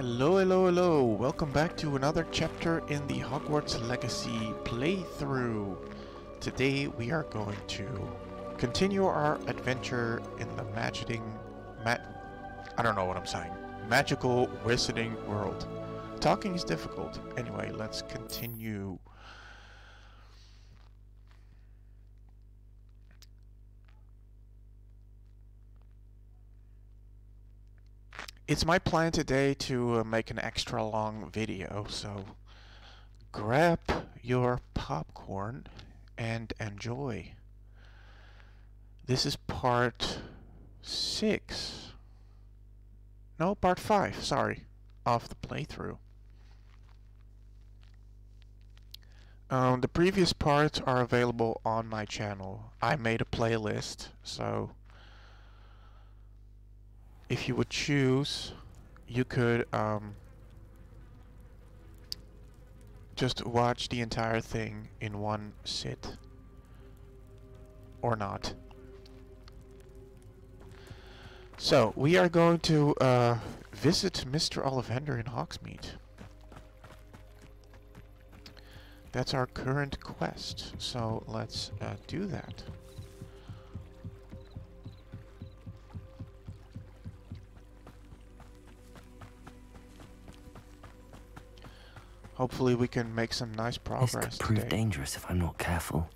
Hello, hello, hello! Welcome back to another chapter in the Hogwarts Legacy playthrough. Today we are going to continue our adventure in the magicking... Ma I don't know what I'm saying. Magical wizarding world. Talking is difficult. Anyway, let's continue. It's my plan today to uh, make an extra long video, so grab your popcorn and enjoy. This is part 6. No, part 5, sorry, of the playthrough. Um, the previous parts are available on my channel. I made a playlist, so if you would choose, you could um, just watch the entire thing in one sit. Or not. So, we are going to uh, visit Mr. Ollivander in Hogsmeade. That's our current quest, so let's uh, do that. Hopefully we can make some nice progress This could prove today. dangerous if I'm not careful.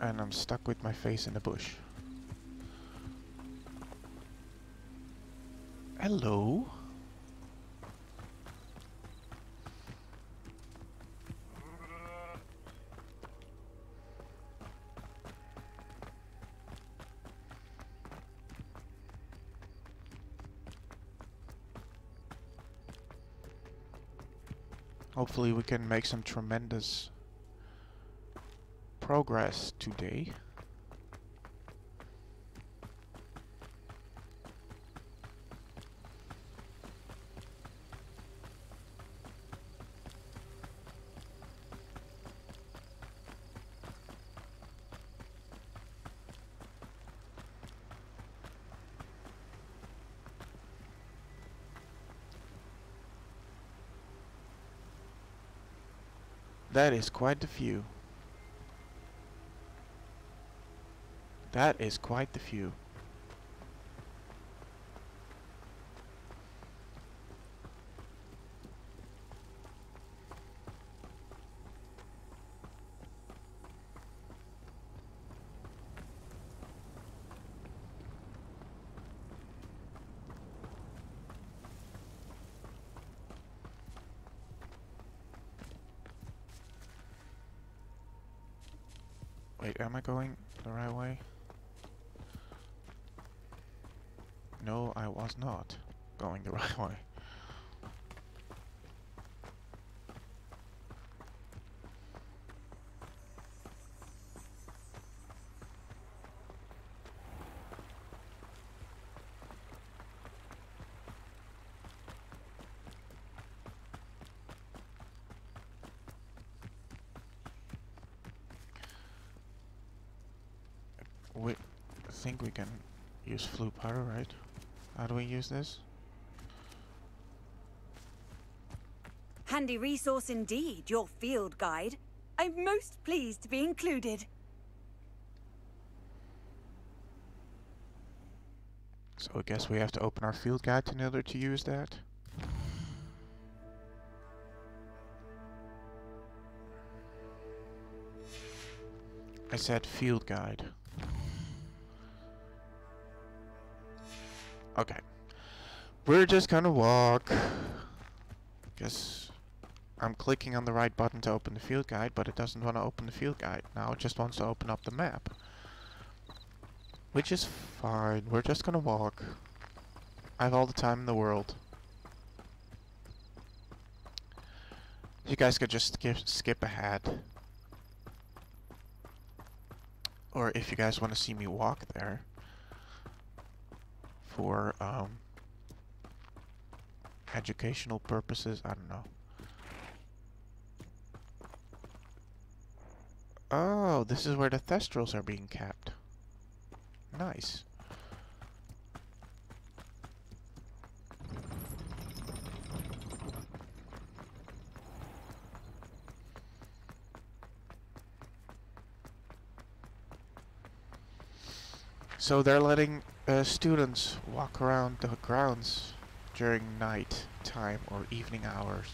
And I'm stuck with my face in the bush. Hello? Hopefully we can make some tremendous progress today. That is quite the few. That is quite the view. Wait, am I going the right way? No, I was not going the right way. We think we can use Floo powder, right? How do we use this? Handy resource indeed, your field guide. I'm most pleased to be included. So I guess we have to open our field guide in order to use that. I said field guide. Okay. We're just gonna walk. Guess I'm clicking on the right button to open the field guide, but it doesn't want to open the field guide. Now it just wants to open up the map. Which is fine. We're just gonna walk. I have all the time in the world. You guys could just skip, skip ahead. Or if you guys want to see me walk there for um, educational purposes. I don't know. Oh, this is where the Thestrals are being kept. Nice. So they're letting uh, students walk around the grounds during night time or evening hours.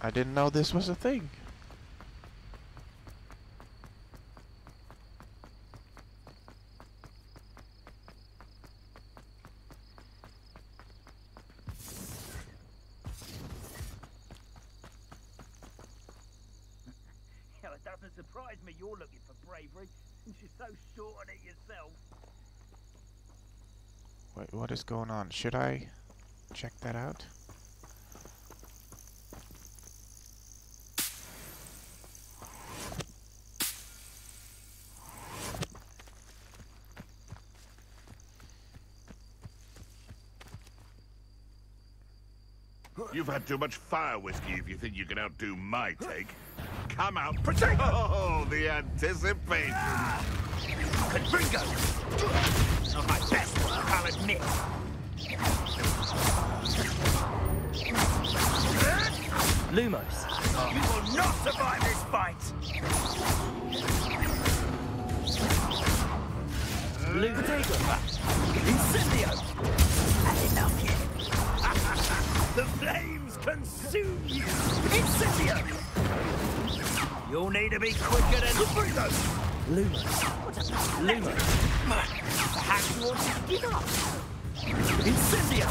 I didn't know this was a thing. Hell, it doesn't surprise me you're looking for bravery, since you're so short on it yourself. Wait, what is going on? Should I check that out? You've had too much fire whiskey if you think you can outdo my take. Come out, protect! Oh, the anticipation! Confringo! Not my best work, I'll admit. Lumos. You will not survive this fight! Lumos. Incendio! Had enough yet? the flames consume you! Incendio! You'll need to be quicker than Confringo! Lumos. Lumos. Perhaps you want to give up? Incendio!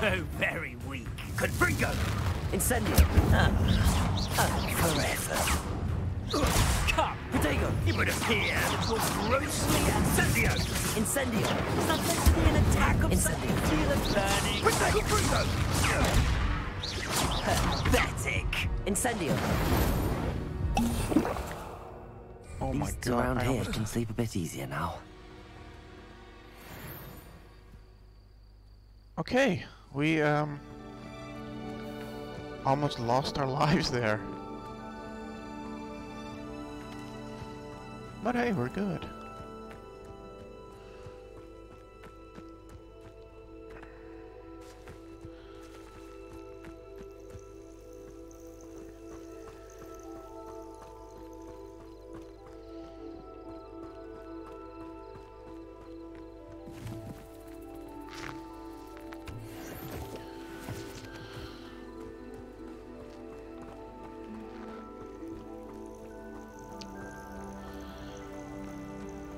So very weak. Confringo! Incendio. Ah. Ah, forever. Come! Protego. It would appear that you're grossly incendio! Incendio. Is that meant to be an attack of Incendio! It burning! Protego Confringo! Pathetic! Incendio. Oh my Beasts god, around I here almost, can sleep a bit easier now. Okay, we um almost lost our lives there. But hey, we're good.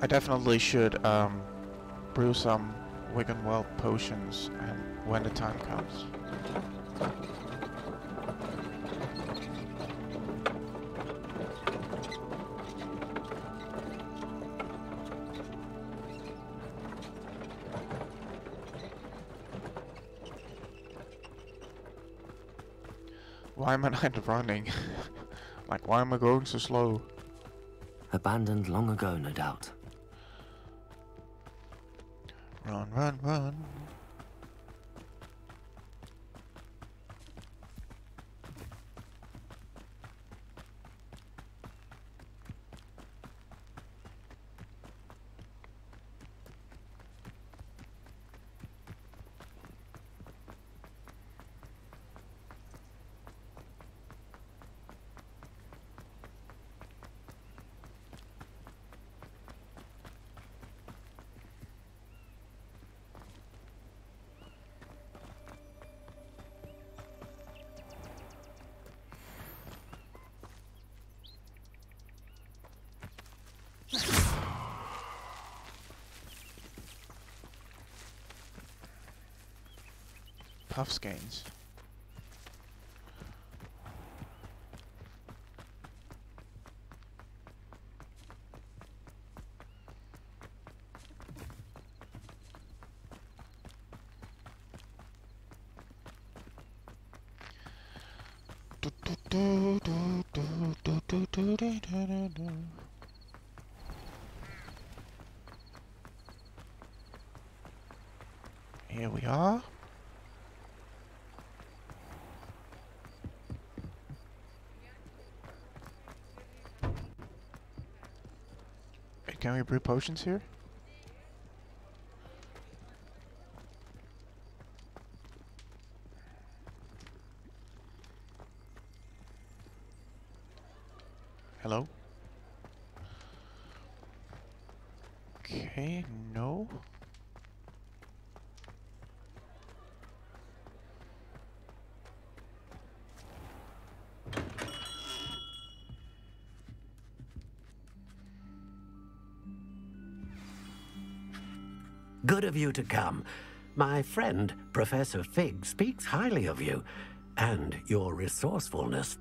I definitely should um, brew some Wiggenweld potions and when the time comes. Why am I not running? like, why am I going so slow? Abandoned long ago, no doubt. Run, run, run. Skeins. Here we are. Wait, Can we brew potions here? Of you to come. My friend, Professor Fig, speaks highly of you and your resourcefulness.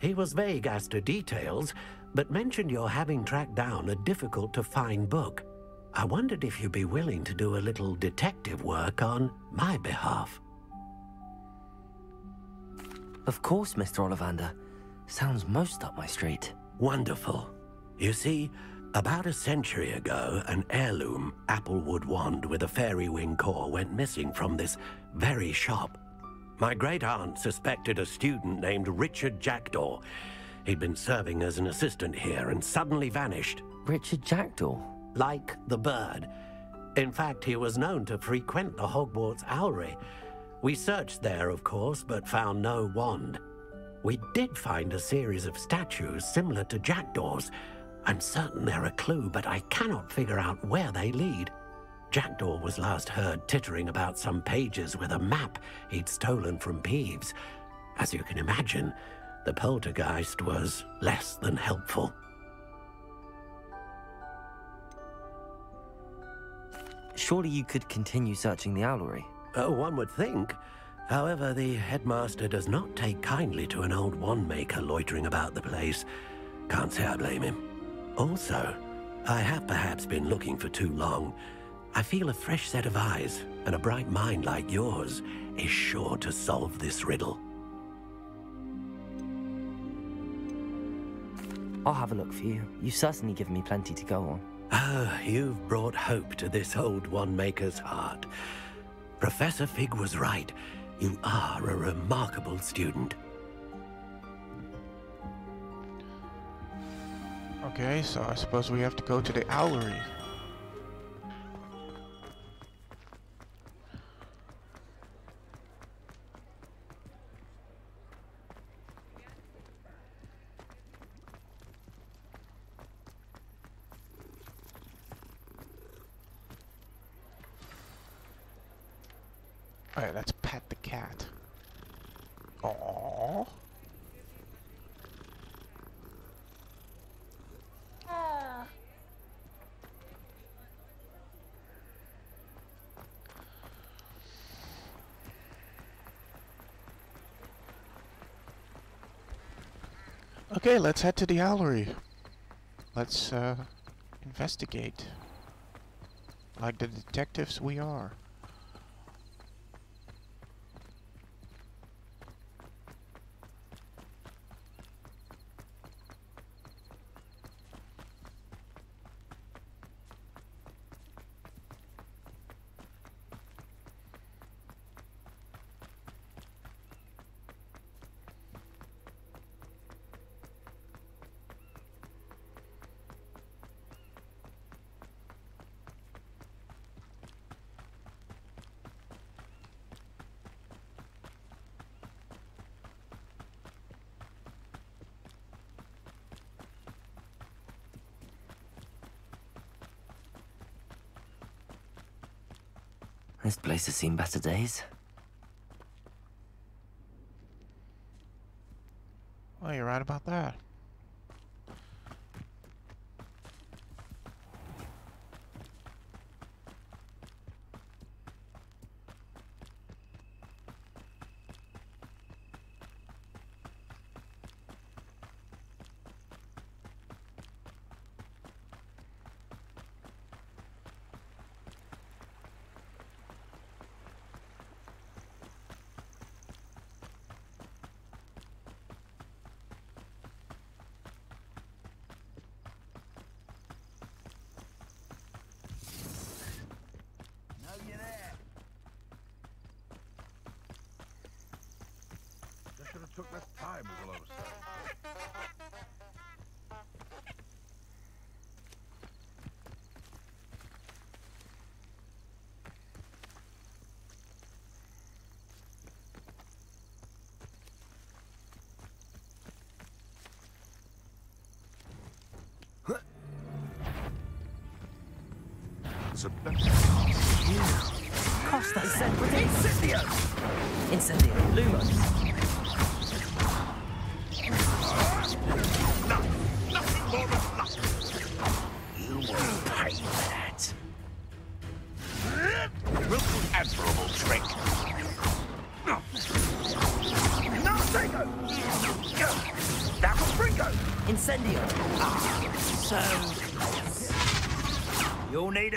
He was vague as to details, but mentioned your having tracked down a difficult to find book. I wondered if you'd be willing to do a little detective work on my behalf. Of course, Mr. Ollivander. Sounds most up my street. Wonderful. You see, about a century ago, an heirloom applewood wand with a fairy wing core went missing from this very shop. My great aunt suspected a student named Richard Jackdaw. He'd been serving as an assistant here and suddenly vanished, Richard Jackdaw. like the bird. In fact, he was known to frequent the Hogwarts Owlery. We searched there, of course, but found no wand. We did find a series of statues similar to Jackdaw's. I'm certain they're a clue, but I cannot figure out where they lead. Jackdaw was last heard tittering about some pages with a map he'd stolen from Peeves. As you can imagine, the poltergeist was less than helpful. Surely you could continue searching the owlery. Oh, one would think. However, the headmaster does not take kindly to an old wand maker loitering about the place. Can't say I blame him. Also, I have perhaps been looking for too long. I feel a fresh set of eyes and a bright mind like yours is sure to solve this riddle. I'll have a look for you. You've certainly given me plenty to go on. Ah, you've brought hope to this old wand maker's heart. Professor Fig was right. You are a remarkable student. Okay, so I suppose we have to go to the Owlery. Alright, let's pet the cat. Aww. Okay, let's head to the Owlery. Let's uh, investigate. Like the detectives we are. This place has seen better days.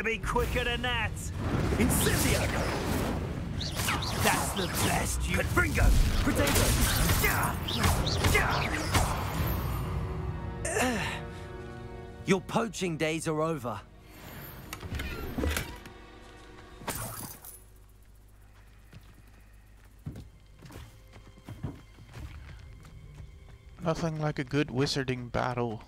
To be quicker than that. Incendio! That's the best you... Fringo! Potato! Your poaching days are over. Nothing like a good wizarding battle.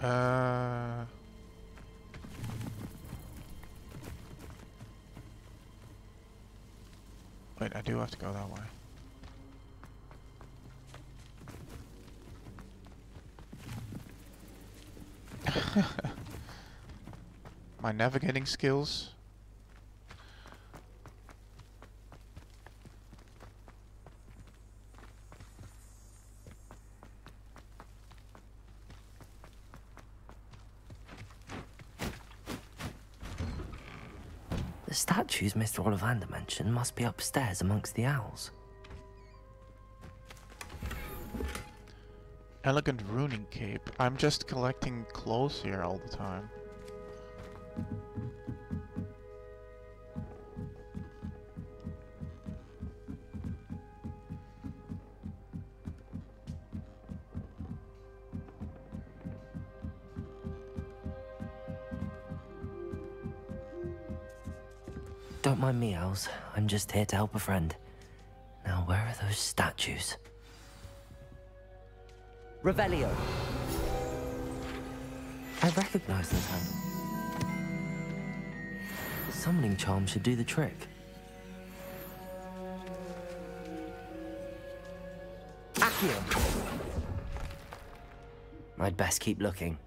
Uh. Wait, I do have to go that way. My navigating skills. The Mr. Ollivander mentioned must be upstairs amongst the owls. Elegant runing cape. I'm just collecting clothes here all the time. I'm just here to help a friend. Now, where are those statues? Revelio. I recognize this hand. The summoning charm should do the trick. Accio. I'd best keep looking.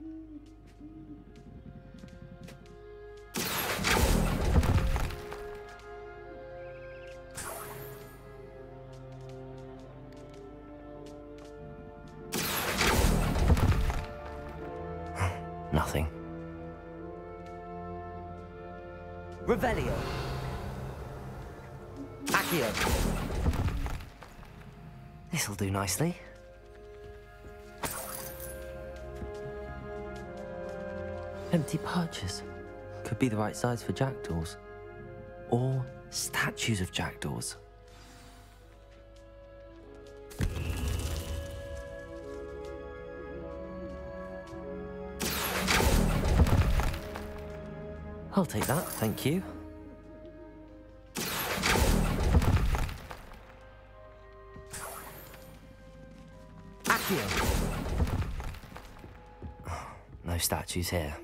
Empty perches could be the right size for jackdaws. Or statues of jackdaws. I'll take that, thank you. Accio! No statues here.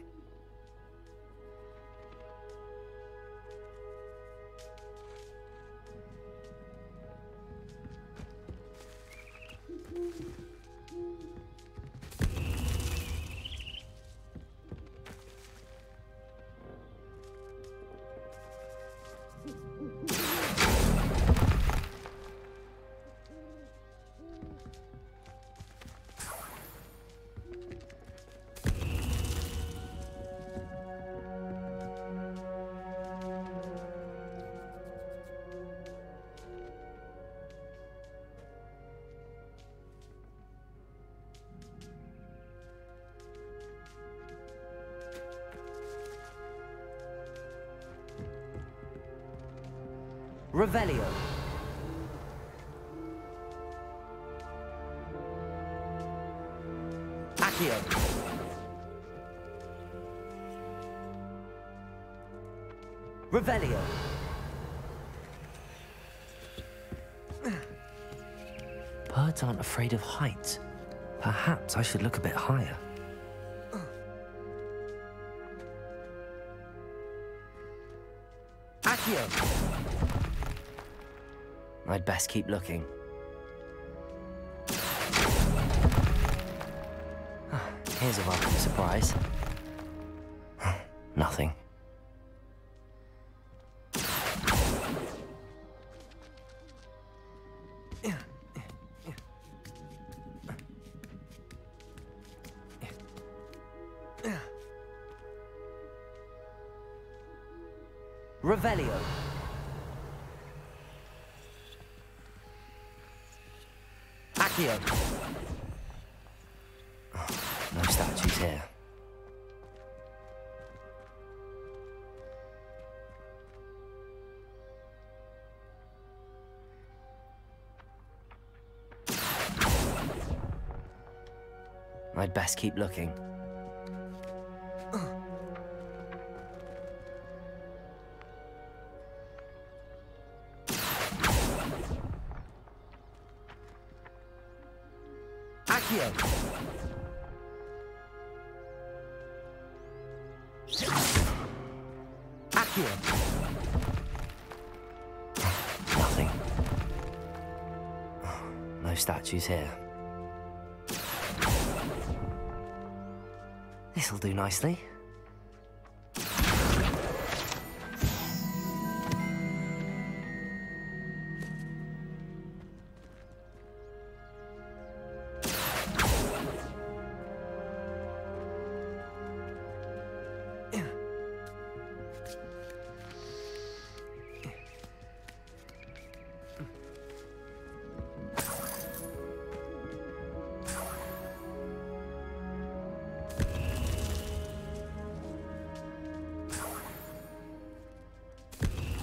Afraid of heights. Perhaps I should look a bit higher. Accio. I'd best keep looking. Here's a welcome surprise. Best keep looking. Nothing. No statues here. This'll do nicely.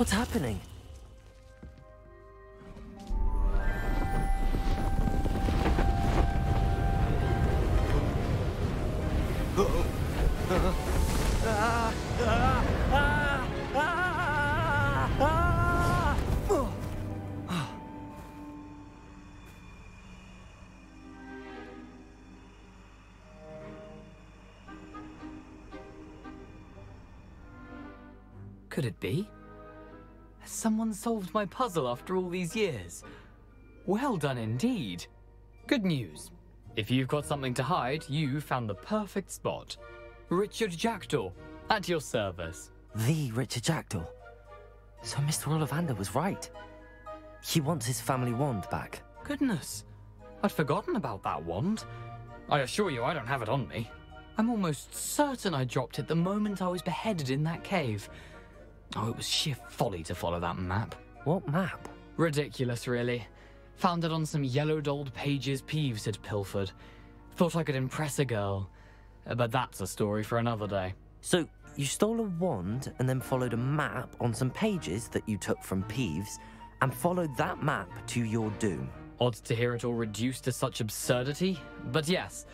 What's happening? Could it be? Someone solved my puzzle after all these years? Well done indeed. Good news. If you've got something to hide, you found the perfect spot. Richard Jackdaw, at your service. The Richard Jackdaw. So Mr. Ollivander was right. He wants his family wand back. Goodness, I'd forgotten about that wand. I assure you I don't have it on me. I'm almost certain I dropped it the moment I was beheaded in that cave. Oh, it was sheer folly to follow that map. What map? Ridiculous, really. Found it on some yellowed old pages Peeves had pilfered. Thought I could impress a girl. Uh, But that's a story for another day. So you stole a wand and then followed a map on some pages that you took from Peeves and followed that map to your doom. Odd to hear it all reduced to such absurdity, but yes.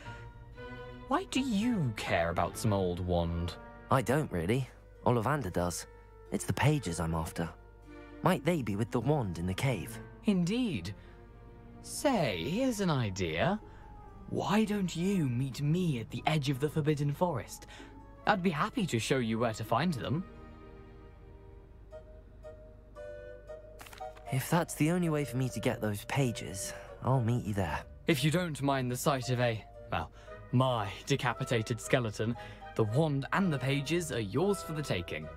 Why do you care about some old wand? I don't really. Ollivander does. It's the pages I'm after. Might they be with the wand in the cave? Indeed. Say, here's an idea. why don't you meet me at the edge of the Forbidden Forest? I'd be happy to show you where to find them. If that's the only way for me to get those pages, I'll meet you there. If you don't mind the sight of a, well, my decapitated skeleton, the wand and the pages are yours for the taking.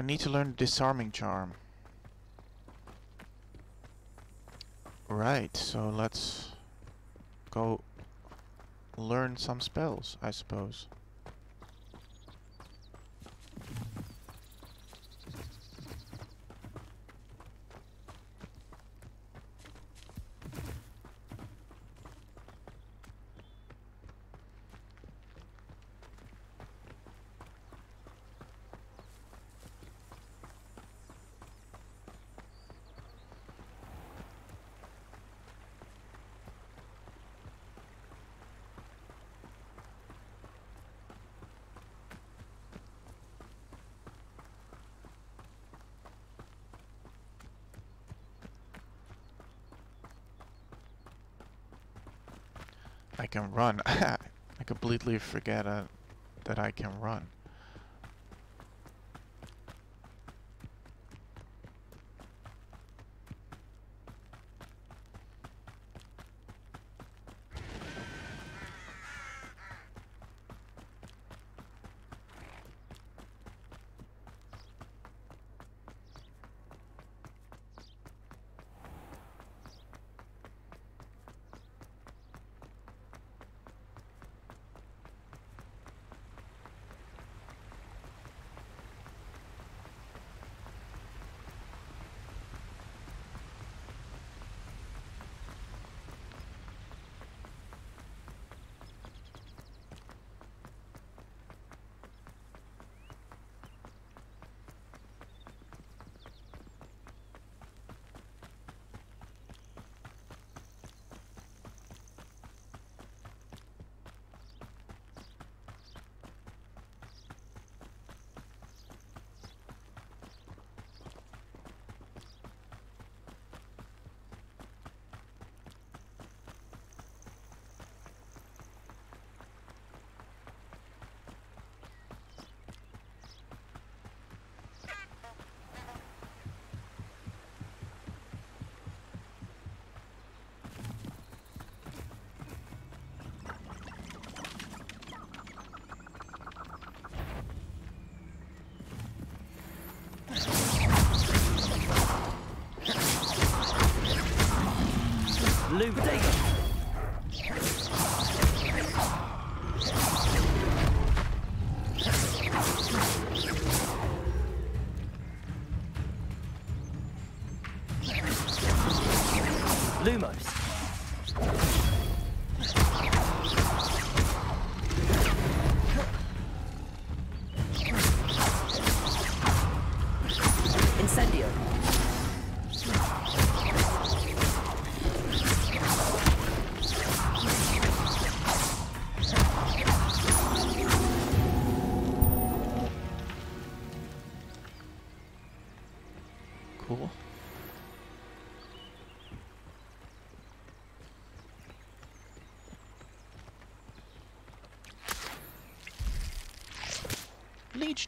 I need to learn disarming charm. Right, so let's go learn some spells, I suppose. I can run. I completely forget uh, that I can run.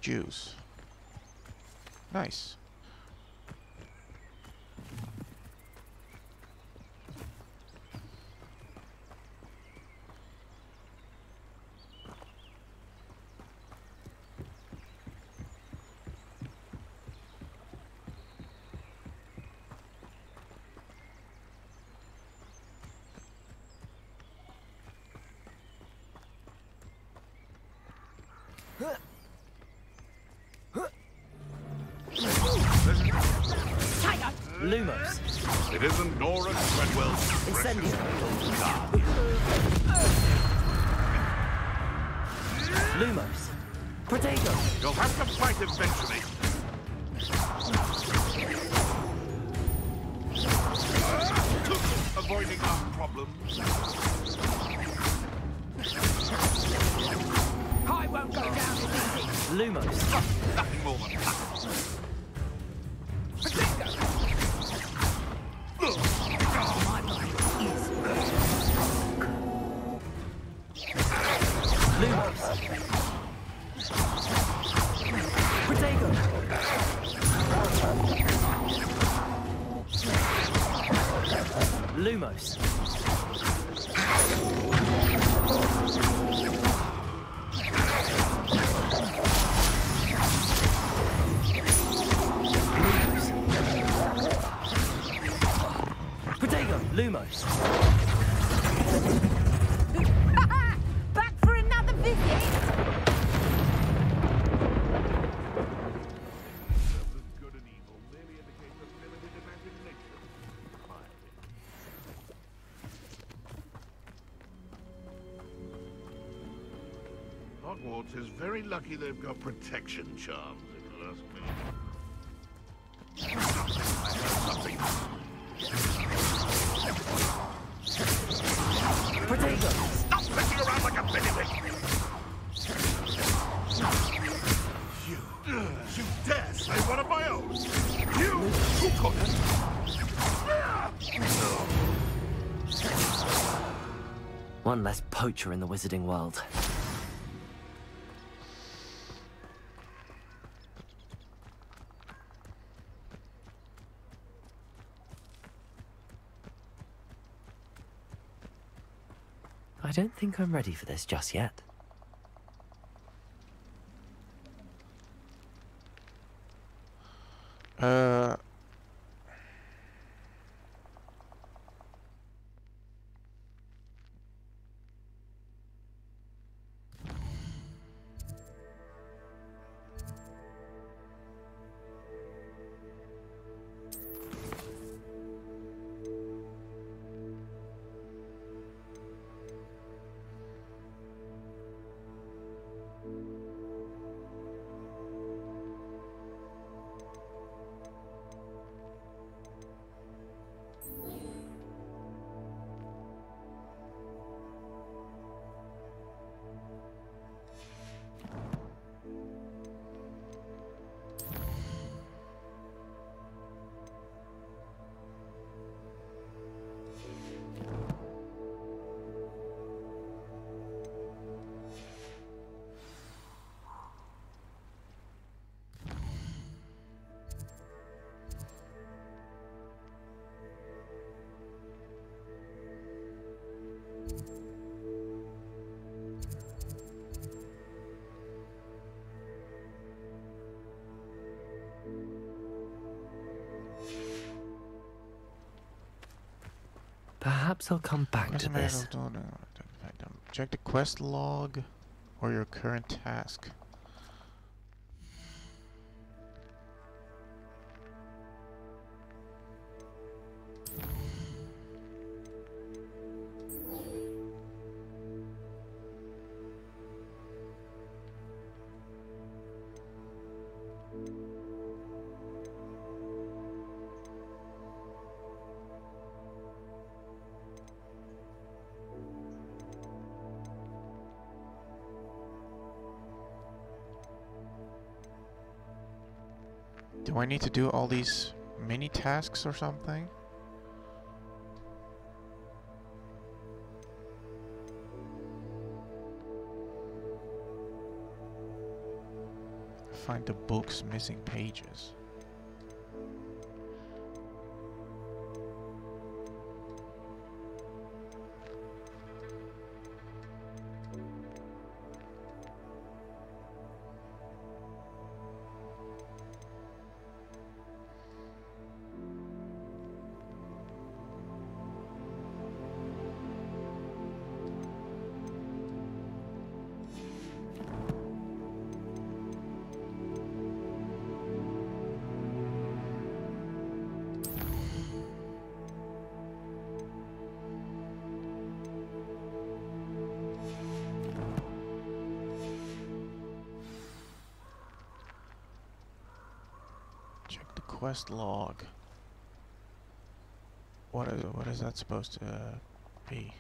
Juice. Nice. Lumos. It isn't Nora Treadwell's Incendio. Lumos. Protego. You'll have to fight eventually. Avoiding our problems. I won't go down as easy. Lumos. Nothing more than that. Lucky they've got protection charms, if you ask me. I heard something. Protego. Stop messing around like a pinnywig! You, you dare say one of my own? You, who could One less poacher in the wizarding world. I don't think I'm ready for this just yet. Perhaps I'll come back to this. if don't, identify them. Check the quest log or your current task. I need to do all these mini tasks or something? Find the book's missing pages. Log. What is what is that supposed to uh, be?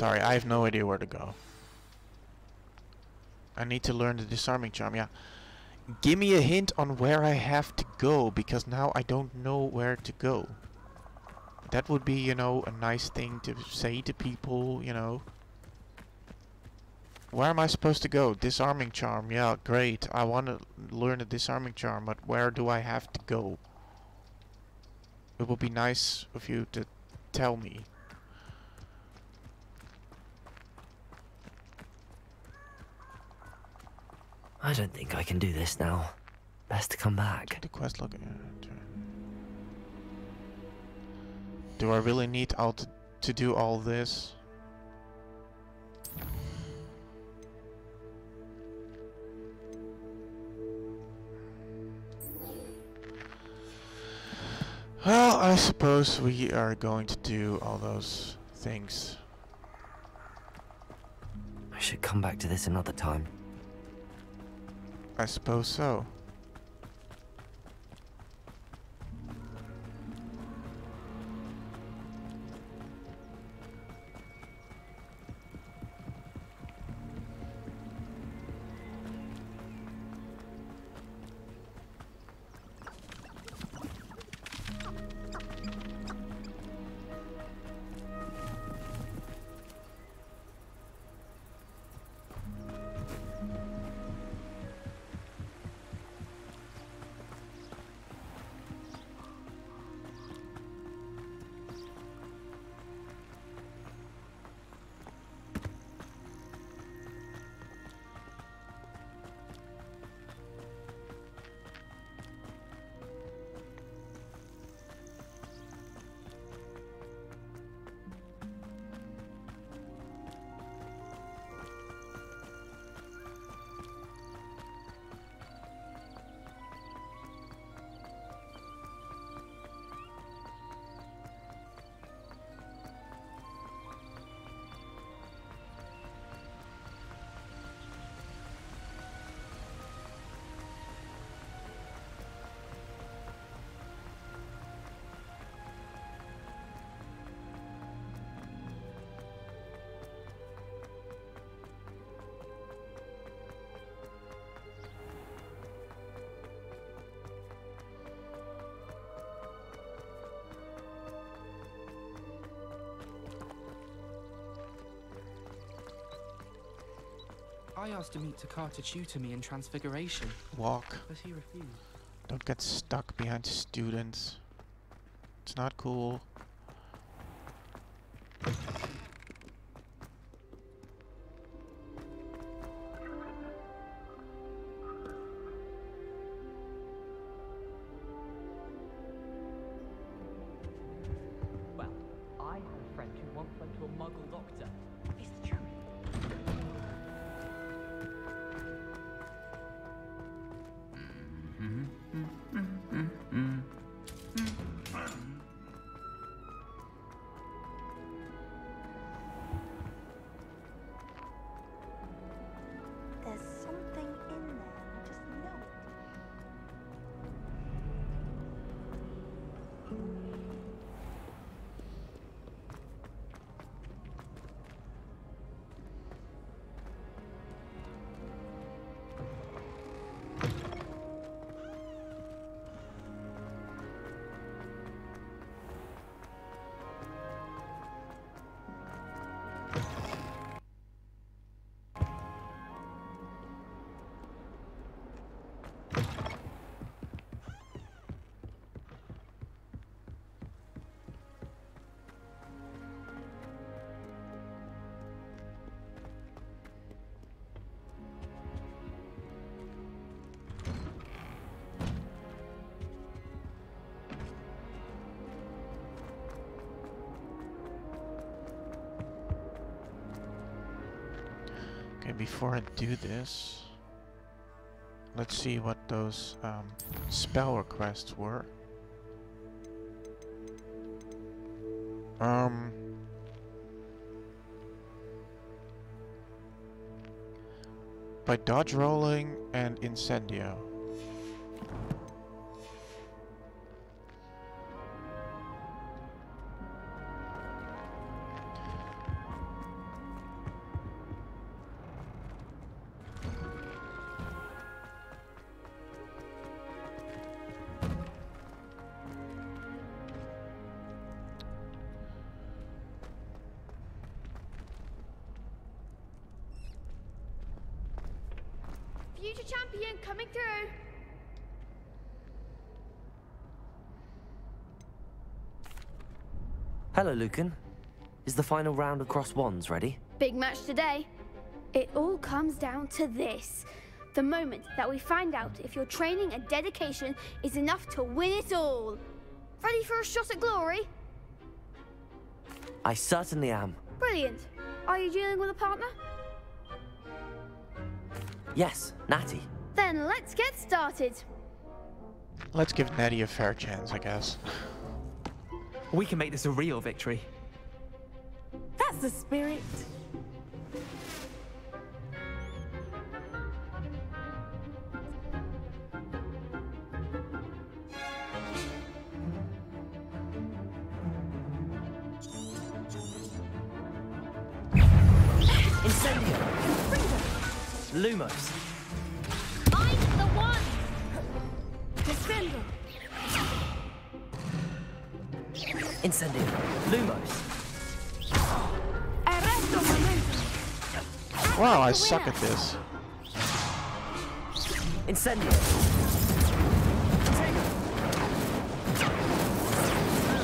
Sorry, I have no idea where to go. I need to learn the disarming charm, yeah. Give me a hint on where I have to go, because now I don't know where to go. That would be, you know, a nice thing to say to people, you know. Where am I supposed to go? Disarming charm, yeah, great. I want to learn a disarming charm, but where do I have to go? It would be nice of you to tell me. I don't think I can do this now. Best to come back. The quest log. Do I really need all to, to do all this? Well, I suppose we are going to do all those things. I should come back to this another time. I suppose so. Asked to meet tutor me in Transfiguration, Walk. but he refused. Don't get stuck behind students. It's not cool. Before I do this, let's see what those um, spell requests were. Um. By dodge rolling and incendio. Lucan. Is the final round of cross wands ready? Big match today. It all comes down to this. The moment that we find out if your training and dedication is enough to win it all. Ready for a shot at glory? I certainly am. Brilliant. Are you dealing with a partner? Yes, Natty. Then let's get started. Let's give Natty a fair chance, I guess. We can make this a real victory. That's the spirit. Suck at this. Incendio!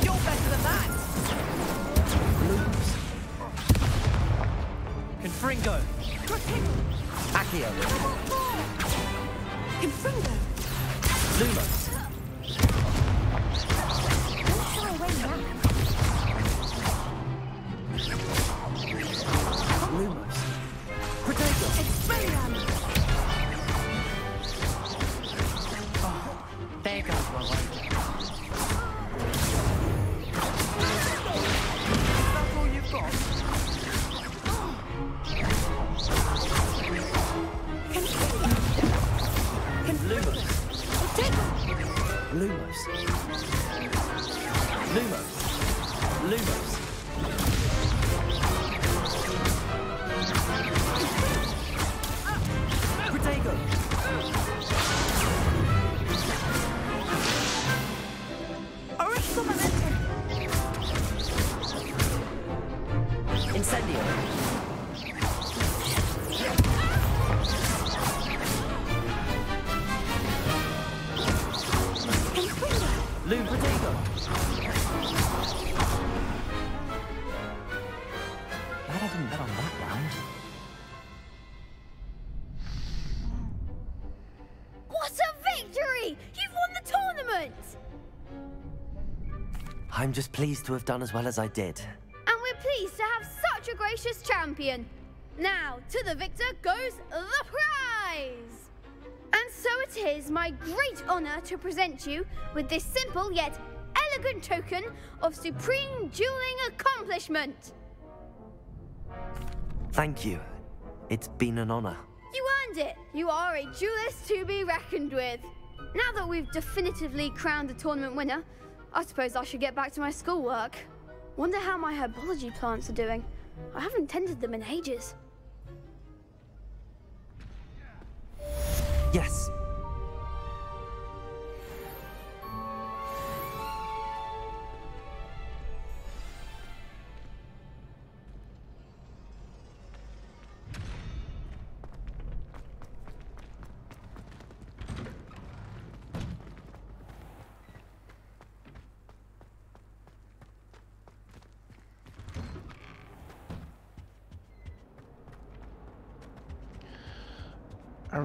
You're better than that. Confringo! Accio! Confringo. Lumos! Just pleased to have done as well as I did. And we're pleased to have such a gracious champion. Now, to the victor goes the prize! And so it is my great honor to present you with this simple yet elegant token of supreme dueling accomplishment. Thank you. It's been an honor. You earned it. You are a duelist to be reckoned with. Now that we've definitively crowned the tournament winner, I suppose I should get back to my schoolwork. Wonder how my herbology plants are doing. I haven't tended them in ages. Yes.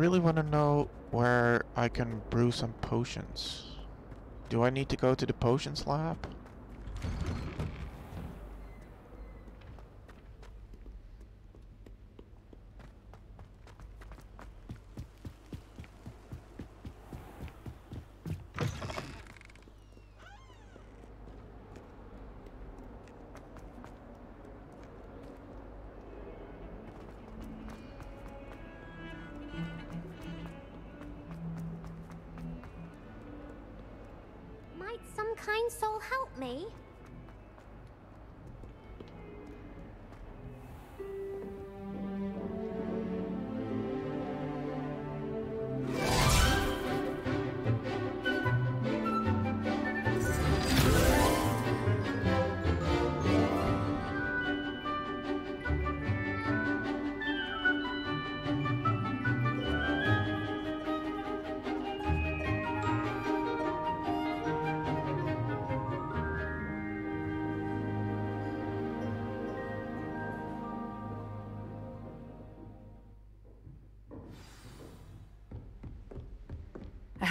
Really want to know where I can brew some potions. Do I need to go to the potions lab?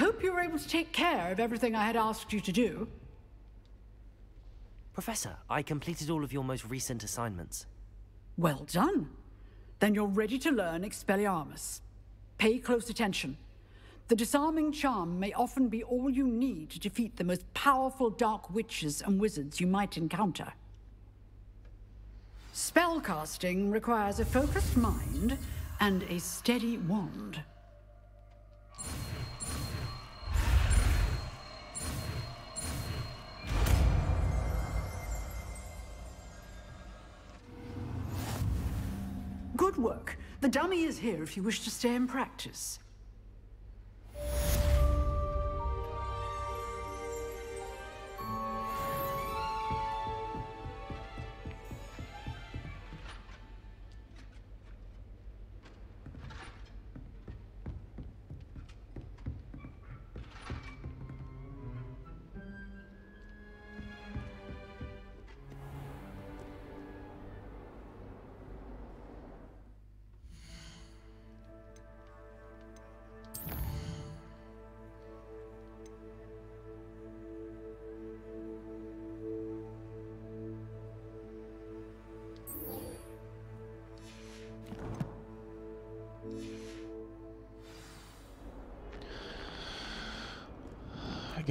Hope you were able to take care of everything I had asked you to do. Professor, I completed all of your most recent assignments. Well done. Then you're ready to learn Expelliarmus. Pay close attention. The disarming charm may often be all you need to defeat the most powerful dark witches and wizards you might encounter. Spellcasting requires a focused mind and a steady wand. Work. The dummy is here if you wish to stay and practice.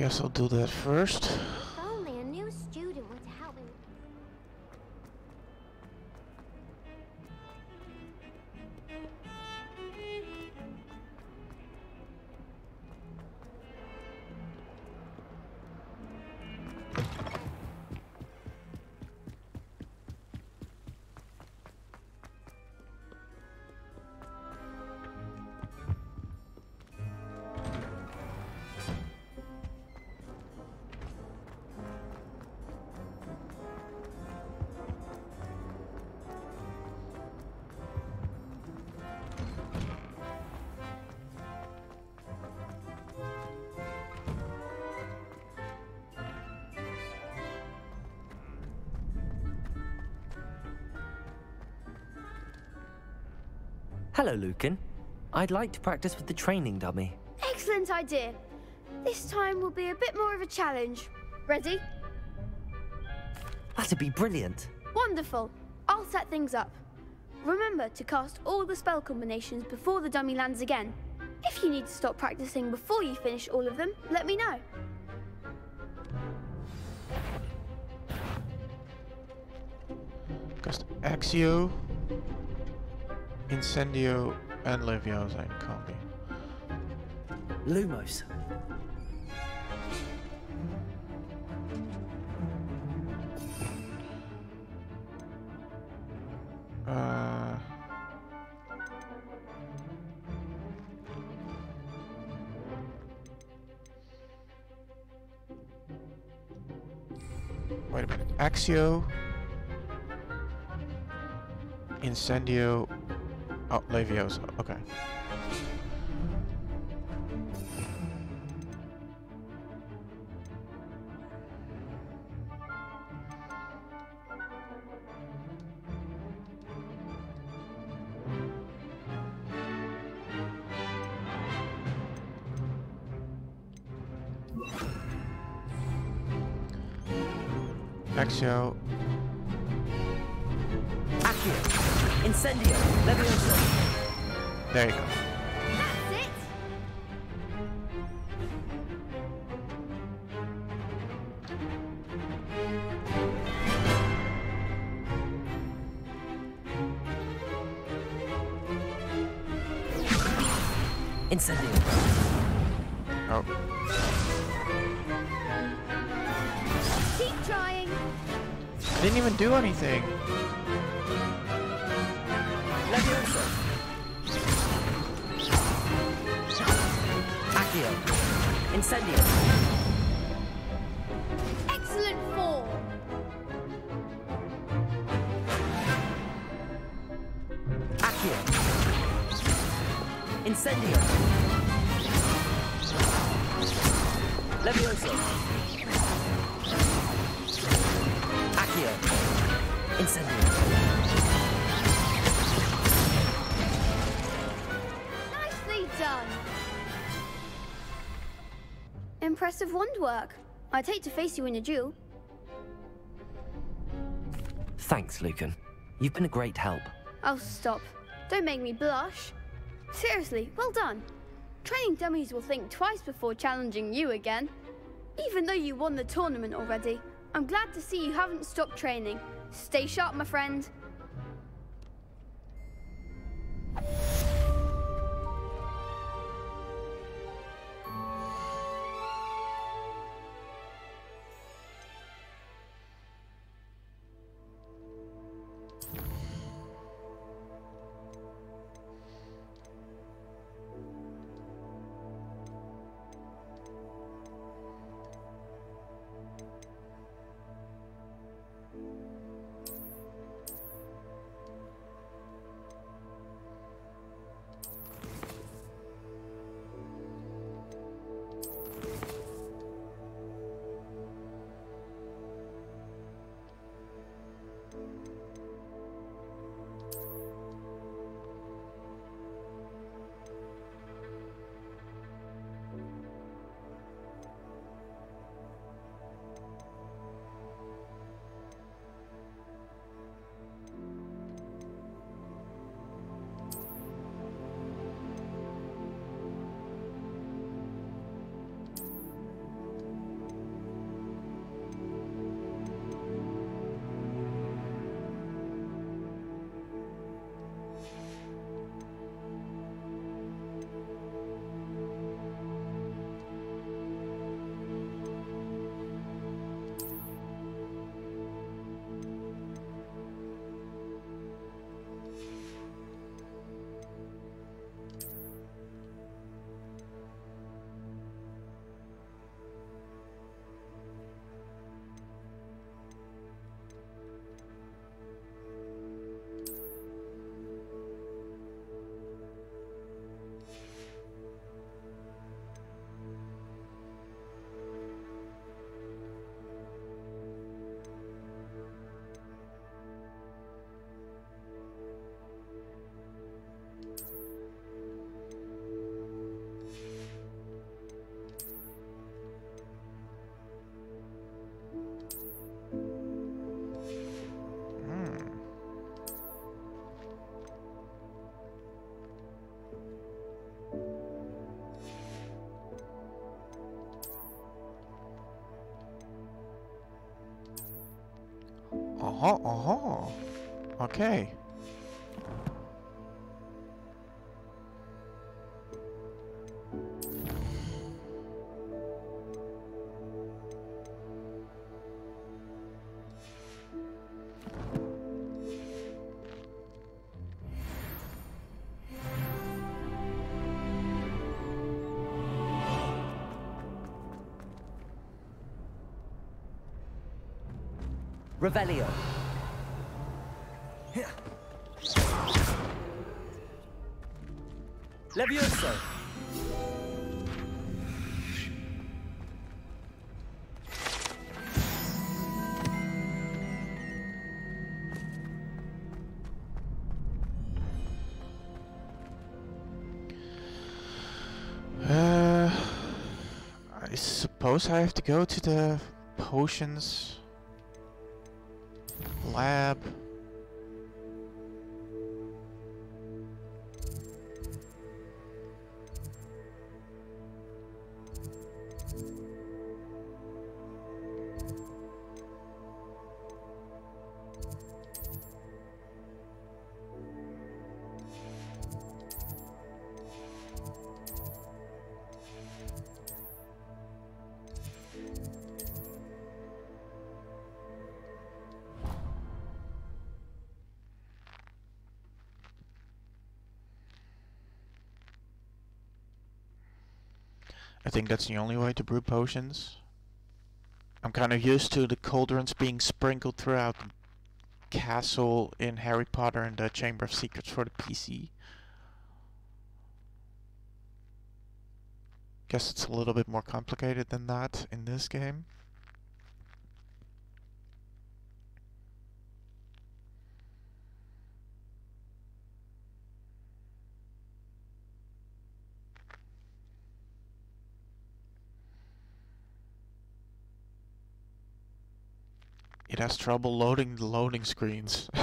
Guess I'll do that first. Hello, Lucan. I'd like to practice with the training dummy. Excellent idea. This time will be a bit more of a challenge. Ready? That'd be brilliant. Wonderful. I'll set things up. Remember to cast all the spell combinations before the dummy lands again. If you need to stop practicing before you finish all of them, let me know. Cast Accio, Incendio, and Leviosa in combi. Lumos. Uh, wait a minute. Accio, Incendio, oh, Leviosa. Okay. Impressive wand work. I'd hate to face you in a duel. Thanks, Lucan. You've been a great help. Oh, stop. Don't make me blush. Seriously, well done. Training dummies will think twice before challenging you again. Even though you won the tournament already, I'm glad to see you haven't stopped training. Stay sharp, my friend. Uh-huh, uh-huh. Okay. Revelio. Suppose I have to go to the potions lab. I think that's the only way to brew potions. I'm kind of used to the cauldrons being sprinkled throughout the castle in Harry Potter and the Chamber of Secrets for the PC. Guess it's a little bit more complicated than that in this game. It has trouble loading the loading screens.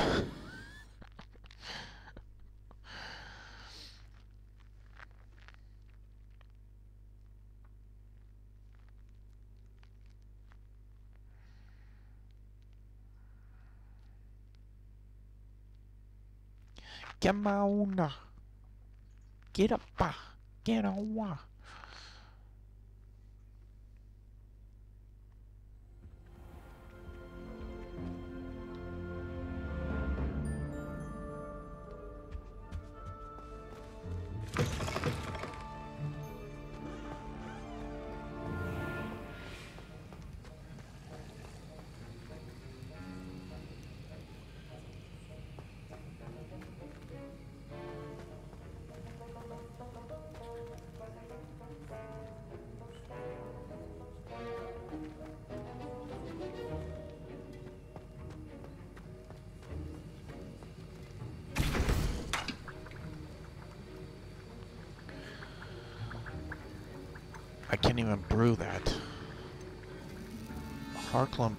Come on. Uh, get up. Uh, get on. Uh.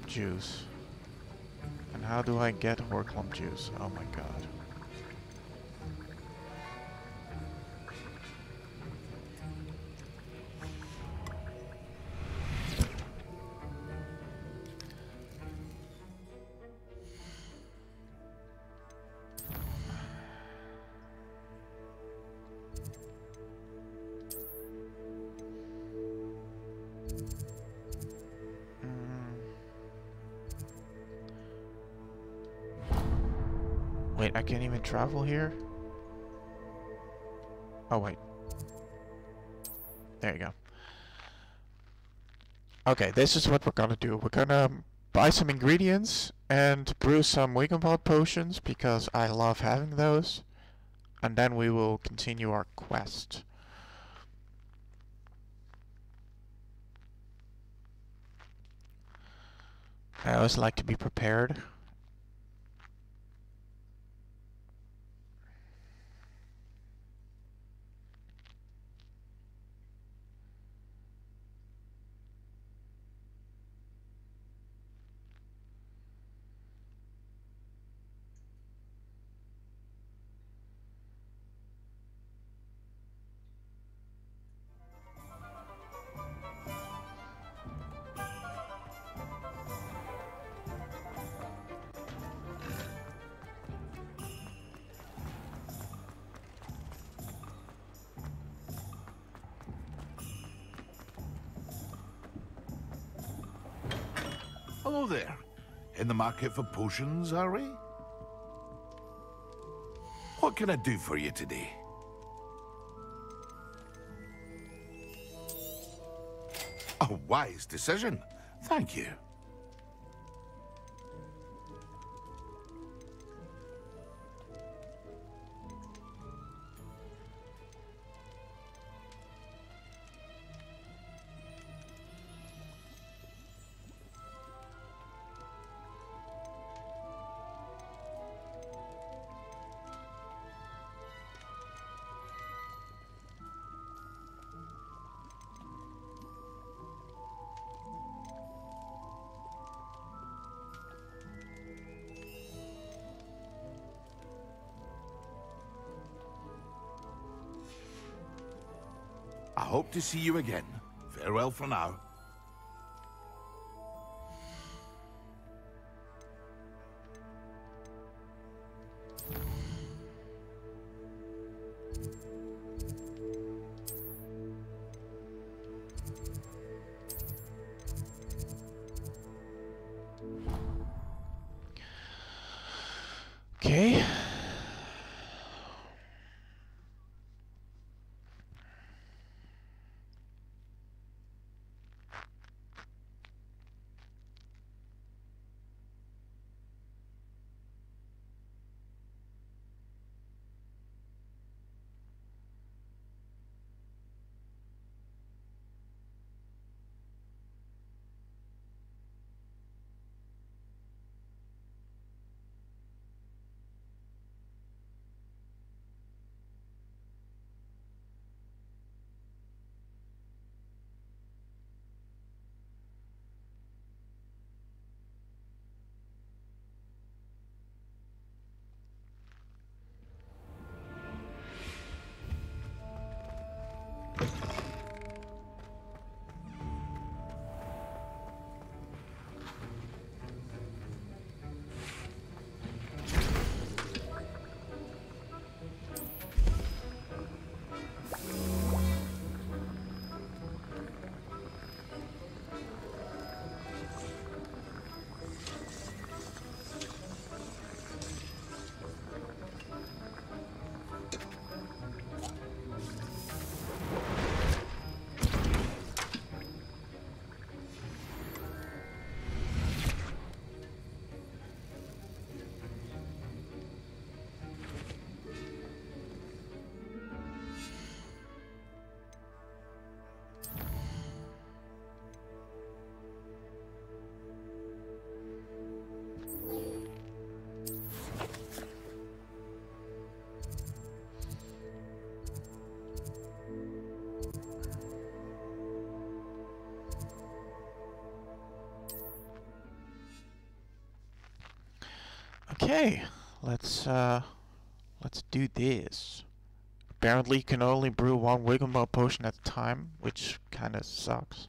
Juice. And how do I get Horklump juice? Oh my god. Travel here? Oh, wait. There you go. Okay, this is what we're gonna do. We're gonna buy some ingredients and brew some Wiggenweld potions because I love having those. And then we will continue our quest. I always like to be prepared. There. In the market for potions, are we? What can I do for you today? A wise decision. Thank you. To see you again. Farewell for now. Okay, let's uh, let's do this. Apparently, you can only brew one Wiggenweld potion at a time, which kind of sucks.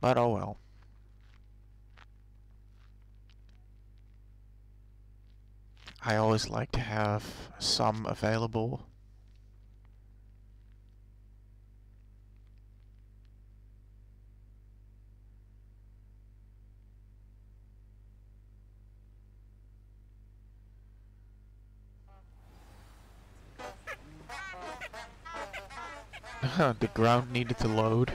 But oh well. I always like to have some available. The ground needed to load.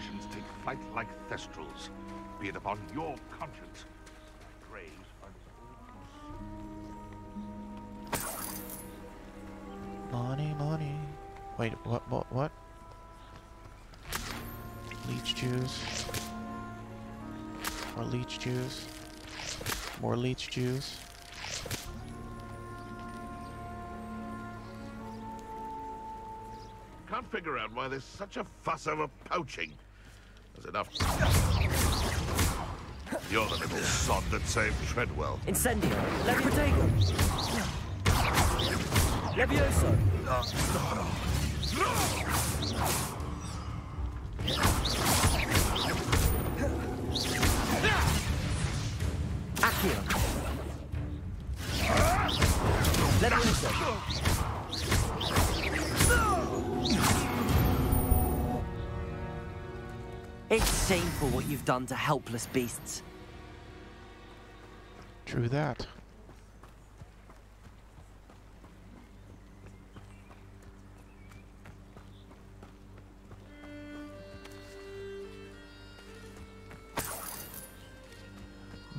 Our take flight like thestrals. Be it upon your conscience. Graves find us all Money, money. Wait, what, what, what? Leech juice. More leech juice. More leech juice. Can't figure out why there's such a fuss over poaching. There's enough. You're the little sod that saved Treadwell. Incendio. Leprotego. Levioso. Accio. Shameful what you've done to helpless beasts. True that.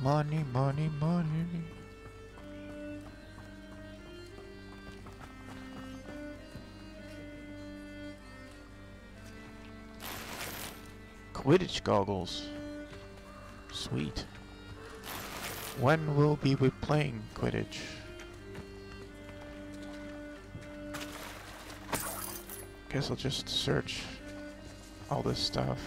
Money, money, money. Quidditch goggles. Sweet. When will be we playing Quidditch? Guess I'll just search all this stuff.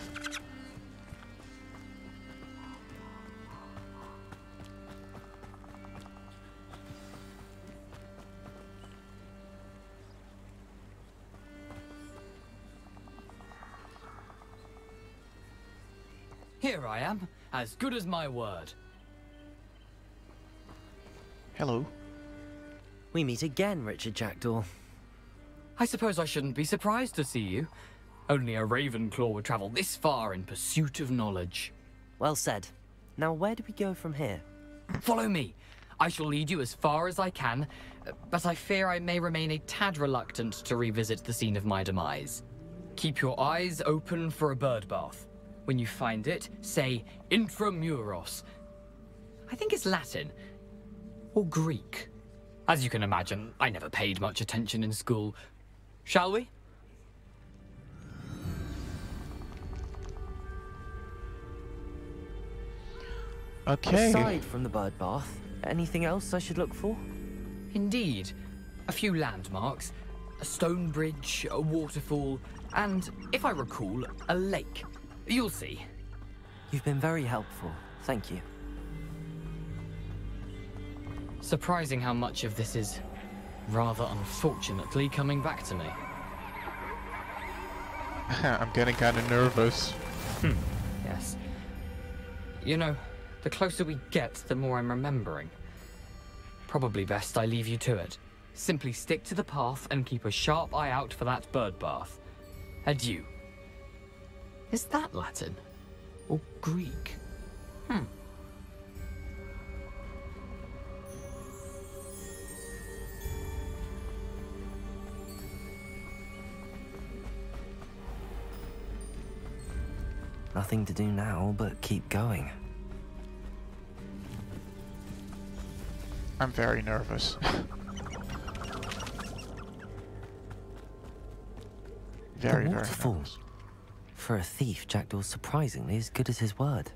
Here I am, as good as my word. Hello. We meet again, Richard Jackdaw. I suppose I shouldn't be surprised to see you. Only a Ravenclaw would travel this far in pursuit of knowledge. Well said. Now, where do we go from here? Follow me. I shall lead you as far as I can, but I fear I may remain a tad reluctant to revisit the scene of my demise. Keep your eyes open for a bird bath. When you find it, say intramuros. I think it's Latin. Or Greek. As you can imagine, I never paid much attention in school. Shall we? Okay. Aside from the bird bath, anything else I should look for? Indeed. A few landmarks, a stone bridge, a waterfall, and, if I recall, a lake. You'll see. You've been very helpful. Thank you. Surprising how much of this is, rather unfortunately, coming back to me. I'm getting kind of nervous. Hmm. Yes. You know, the closer we get, the more I'm remembering. Probably best I leave you to it. Simply stick to the path and keep a sharp eye out for that bird bath. Adieu. Is that Latin? Or Greek? Hmm. Nothing to do now but keep going. I'm very nervous. very, very nervous. For a thief, Jackdaw's surprisingly as good as his word.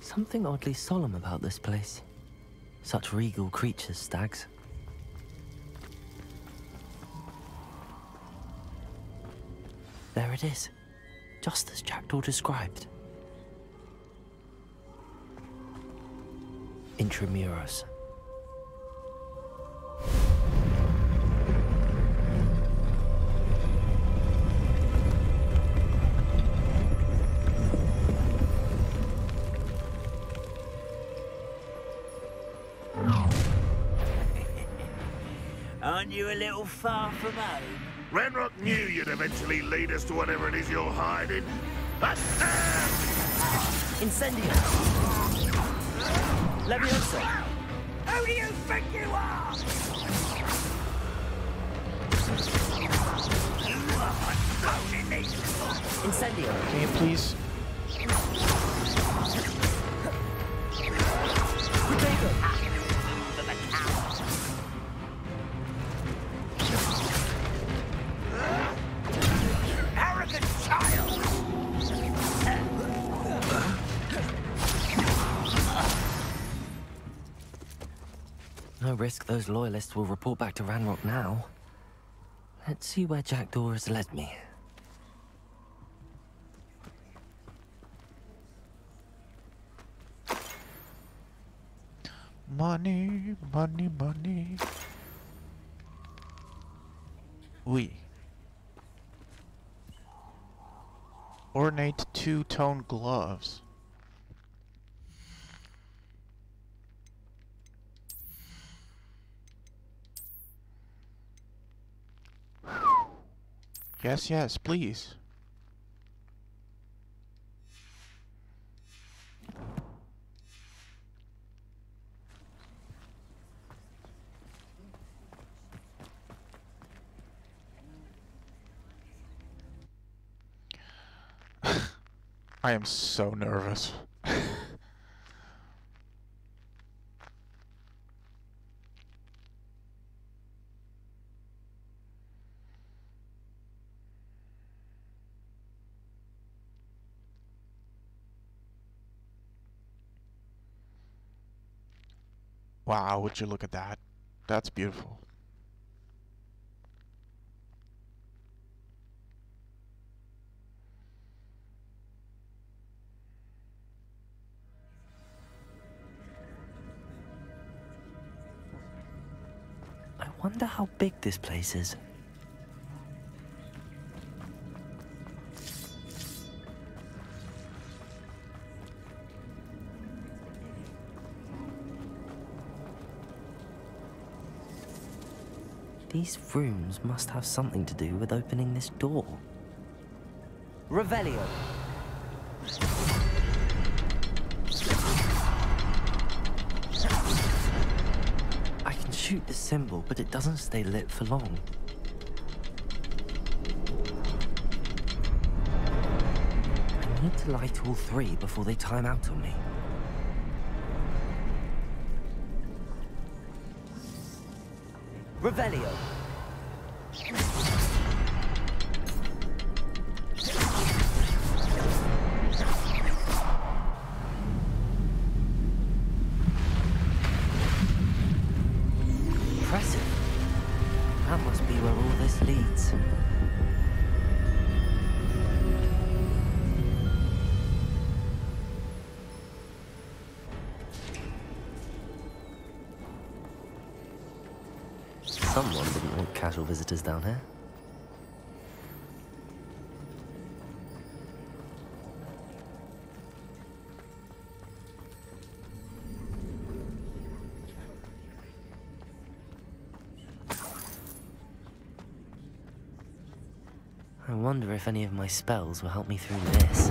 Something oddly solemn about this place. Such regal creatures, stags. There it is, just as Jackdaw described. Intramuros. Aren't you a little far from home? Ranrock knew you'd eventually lead us to whatever it is you're hiding. Uh, Incendio! Leviosa! Who do you think you are? You are floating these Incendio! Can you please? Those loyalists will report back to Ranrock now. Let's see where Jackdaw has led me. Money, money, money. Oui. Ornate two-tone gloves. Yes, yes, please. I am so nervous. Wow, would you look at that? That's beautiful. I wonder how big this place is. These rooms must have something to do with opening this door. Revelio. I can shoot the symbol, but it doesn't stay lit for long. I need to light all three before they time out on me. Revelio. Someone didn't want casual visitors down here. I wonder if any of my spells will help me through this.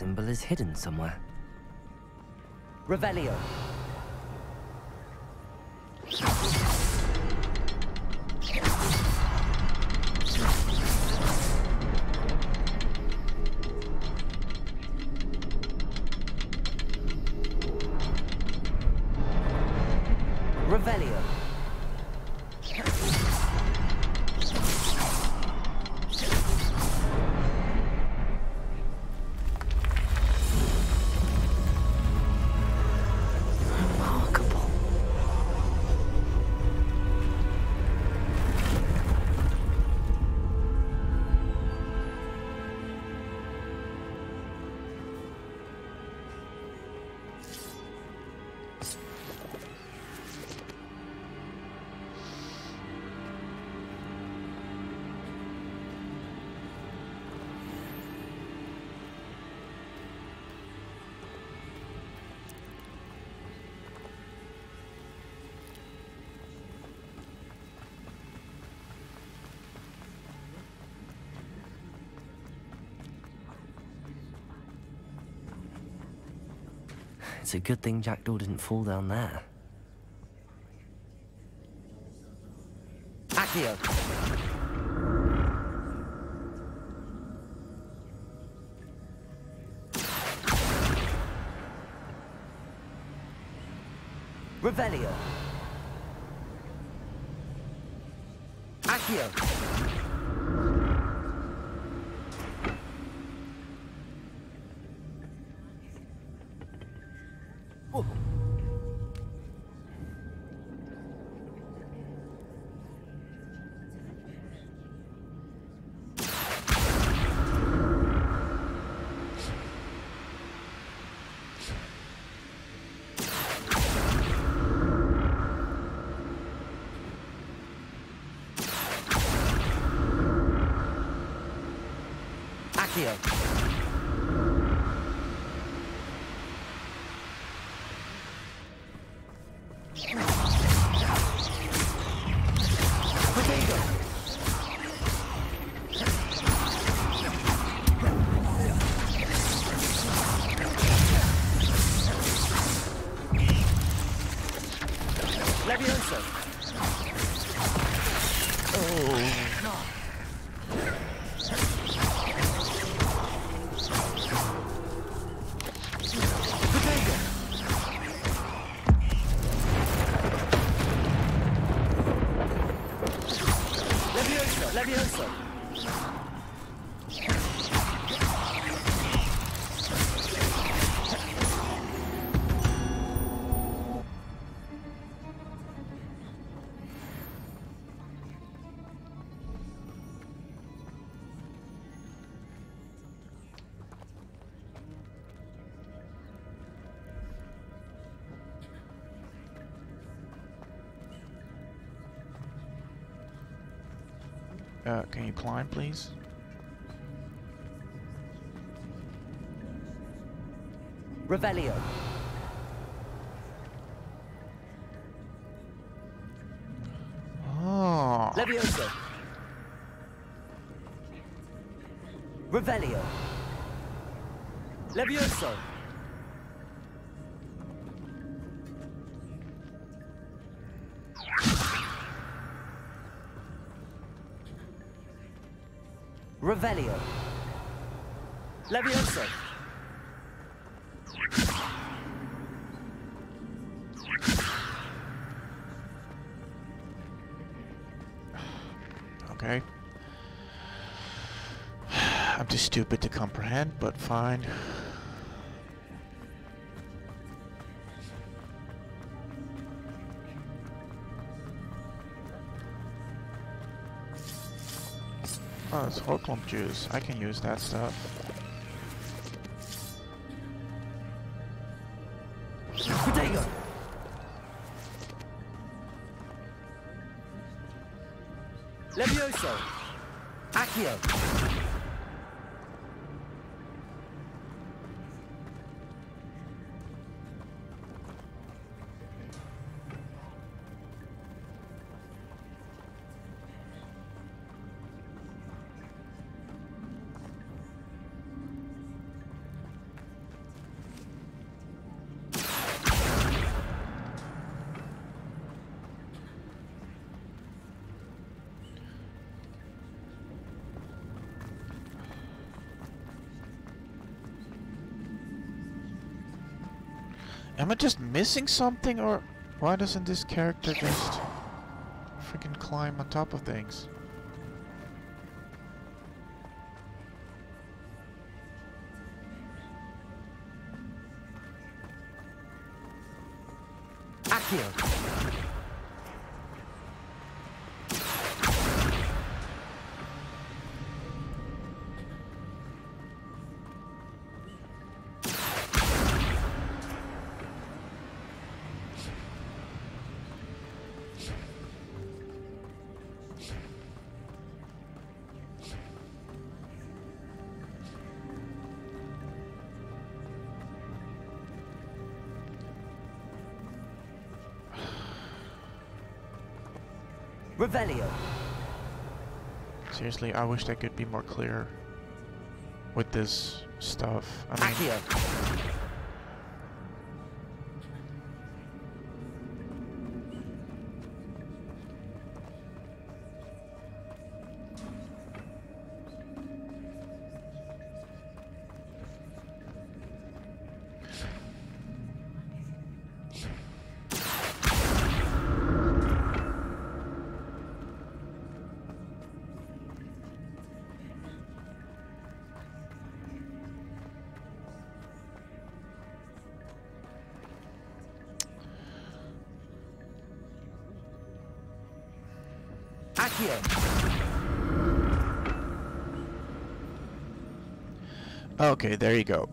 Symbol is hidden somewhere. Revelio. It's a good thing Jackdaw didn't fall down there. Accio. Revelio. Accio. Uh, can you climb, please? Revelio. Oh. Levioso. Revelio. Levioso. Revelio. Levioso. Okay. I'm too stupid to comprehend, but fine. It's Horklump juice. I can use that stuff. Am I just missing something or why doesn't this character just freaking climb on top of things? Revelio. Seriously, I wish they could be more clear with this stuff. I mean, Accio. Okay, there you go.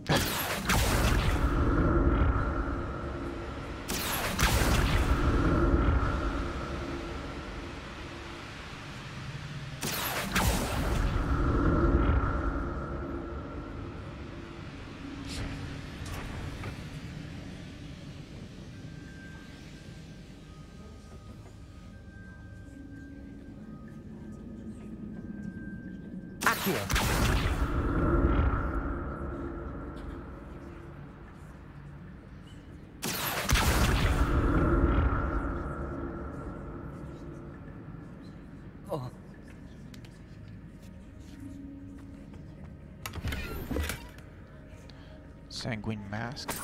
Sanguine mask.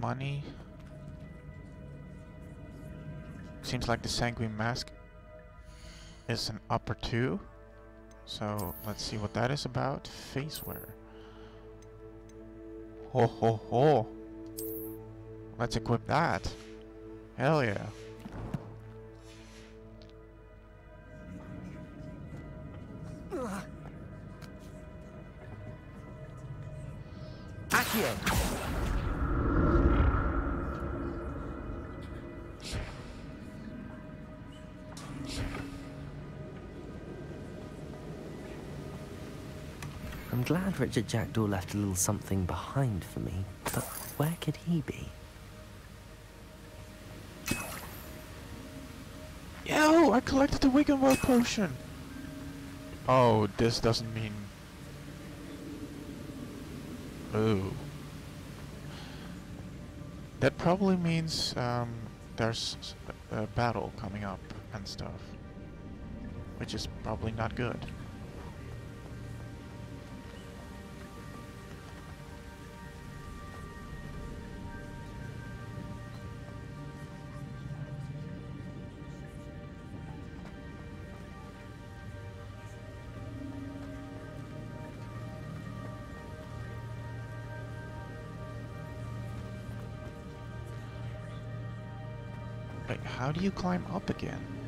Money. Seems like the sanguine mask is an upper two. So let's see what that is about. Face wear. Ho ho ho. Let's equip that. Hell yeah. Accio. I'm glad Richard Jackdaw left a little something behind for me, but where could he be? Hell I collected the Wiggenweld potion! Oh, this doesn't mean... Ooh. That probably means um, there's a battle coming up and stuff. Which is probably not good. How do you climb up again?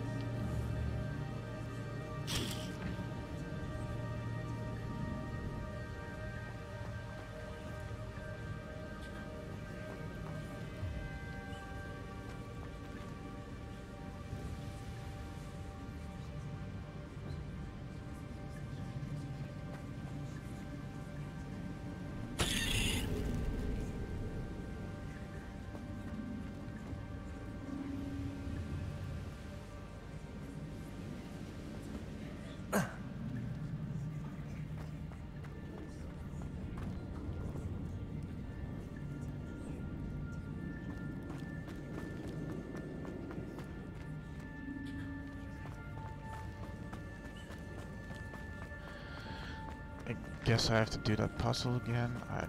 Guess I have to do that puzzle again. I...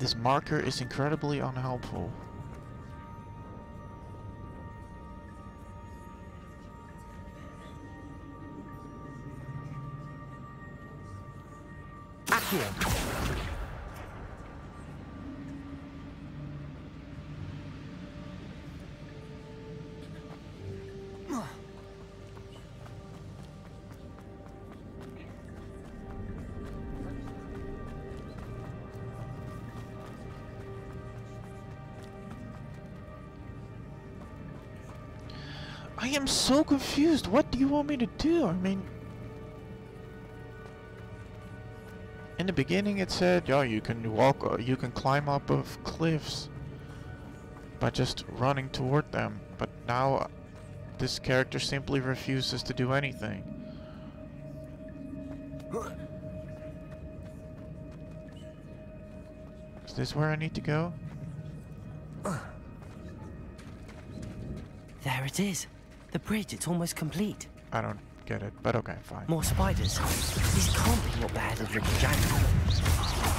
This marker is incredibly unhelpful. Am so confused. What do you want me to do? I mean, in the beginning it said, yeah, you can walk, uh, you can climb up of cliffs by just running toward them. But now uh, this character simply refuses to do anything. Is this where I need to go? There it is. The bridge, it's almost complete. I don't get it, but okay, fine. More spiders. These can't be what beheaded Richard Jackdaw. Levioso.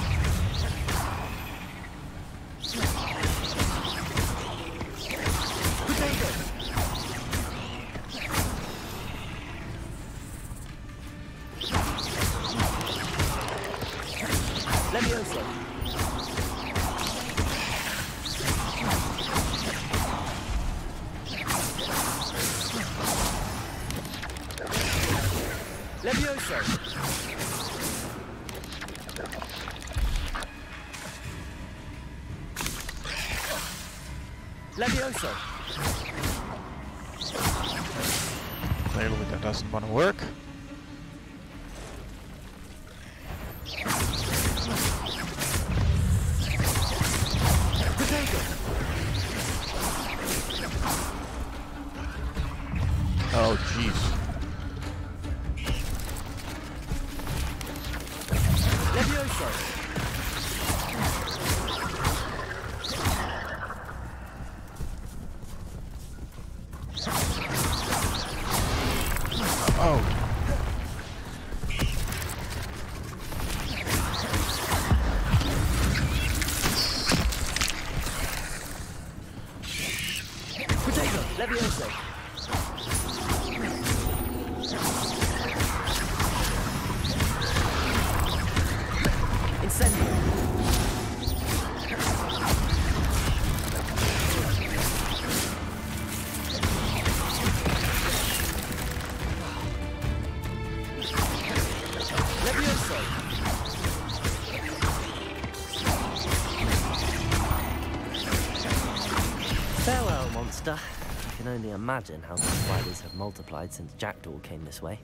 Imagine how the spiders have multiplied since Jackdaw came this way.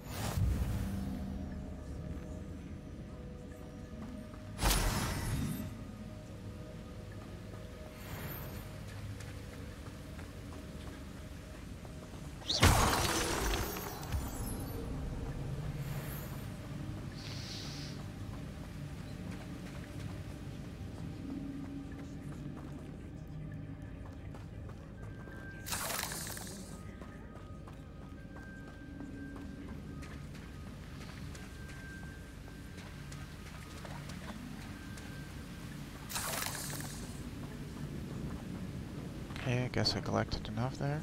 Guess I collected enough there.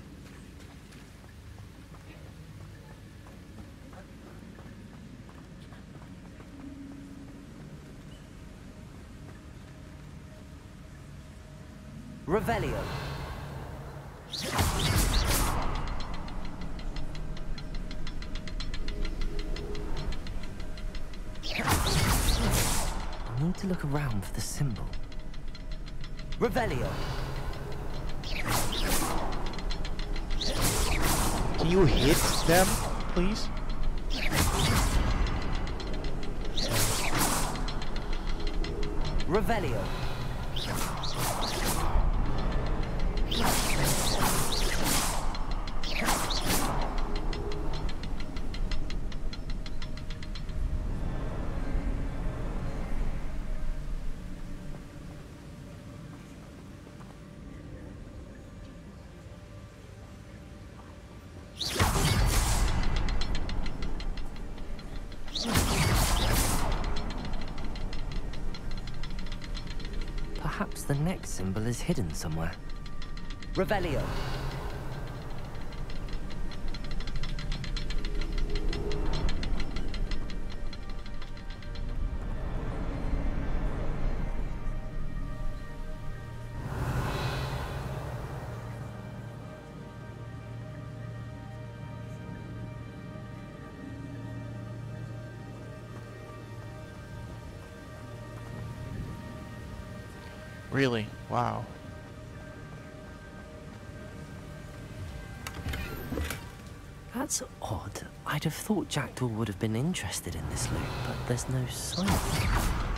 Revelio. I need to look around for the symbol. Revelio. Can you hit them, please? Revelio. Symbol is hidden somewhere. Revelio. Thought Jackdaw would have been interested in this loot, but there's no sign of it.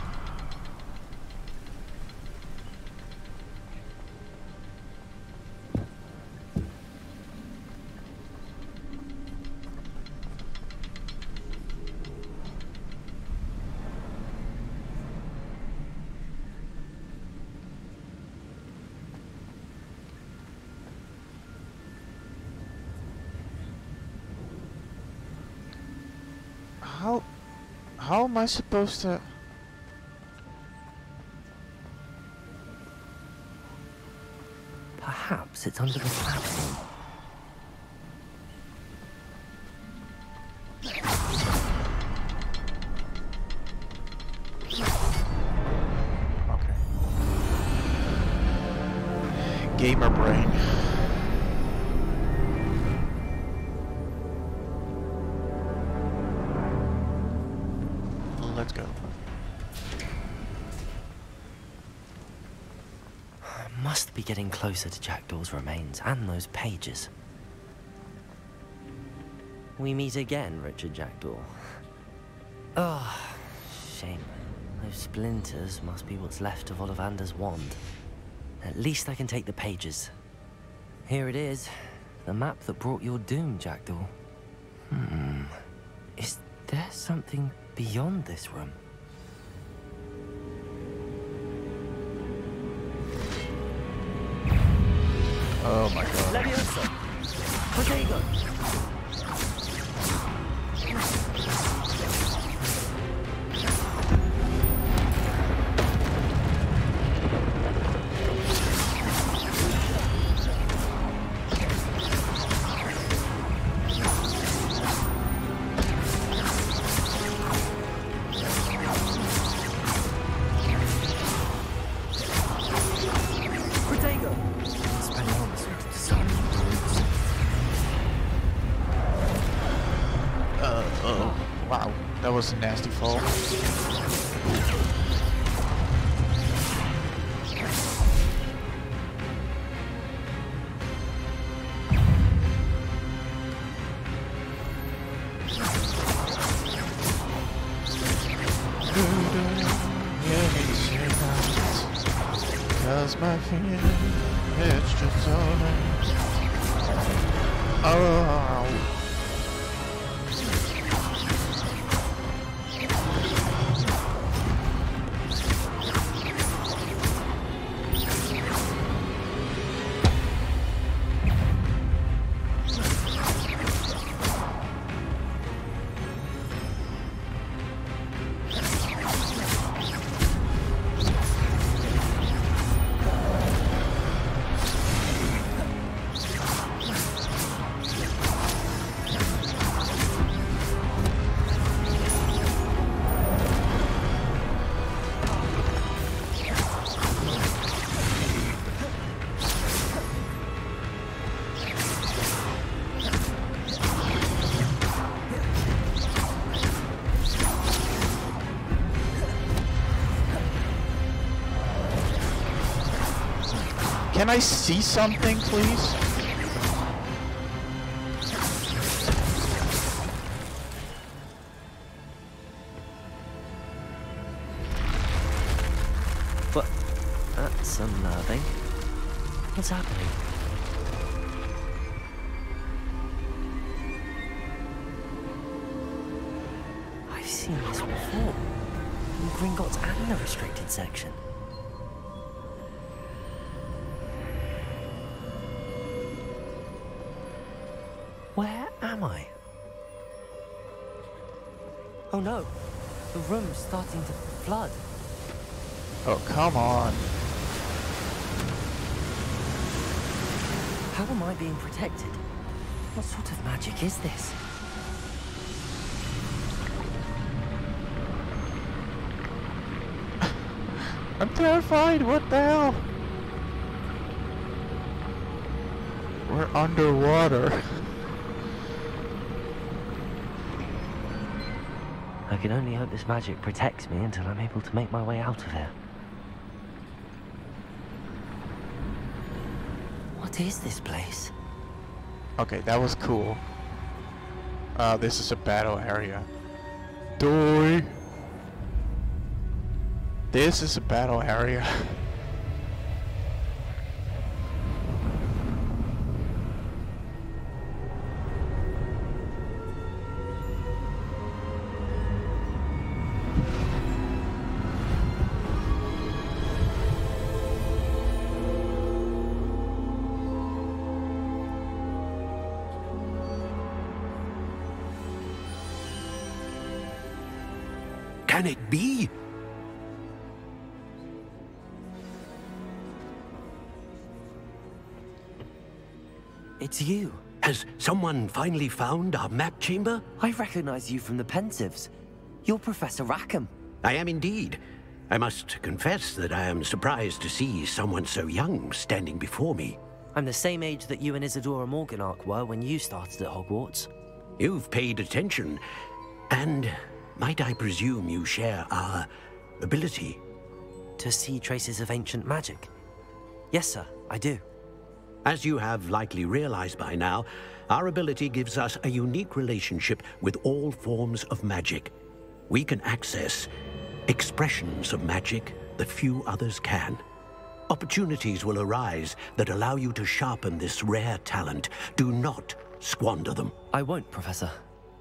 How... How am I supposed to... Perhaps it's under the platform. Getting closer to Jackdaw's remains and those pages. We meet again, Richard Jackdaw. Oh, shame. Those splinters must be what's left of Ollivander's wand. At least I can take the pages. Here it is. The map that brought your doom, Jackdaw. Hmm. Is there something beyond this room? That was a nasty fall. I see something, please? No, the room's starting to flood. Oh, come on. How am I being protected? What sort of magic is this? I'm terrified. What the hell? We're underwater. I can only hope this magic protects me until I'm able to make my way out of here. What is this place? Okay, that was cool. Uh, this is a battle area. Doy. This is a battle area. Can it be? It's you. Has someone finally found our map chamber? I recognize you from the Pensieves. You're Professor Rackham. I am indeed. I must confess that I am surprised to see someone so young standing before me. I'm the same age that you and Isidora Morganach were when you started at Hogwarts. You've paid attention, and might I presume you share our ability? To see traces of ancient magic? Yes, sir, I do. As you have likely realized by now, our ability gives us a unique relationship with all forms of magic. We can access expressions of magic that few others can. Opportunities will arise that allow you to sharpen this rare talent. Do not squander them. I won't, Professor.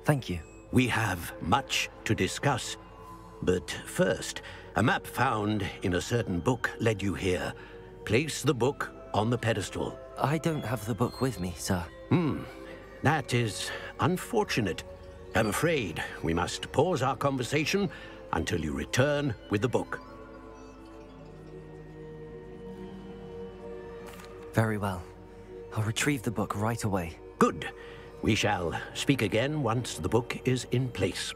Thank you. We have much to discuss. But first, a map found in a certain book led you here. Place the book on the pedestal. I don't have the book with me, sir. Hmm. That is unfortunate. I'm afraid we must pause our conversation until you return with the book. Very well. I'll retrieve the book right away. Good. We shall speak again once the book is in place.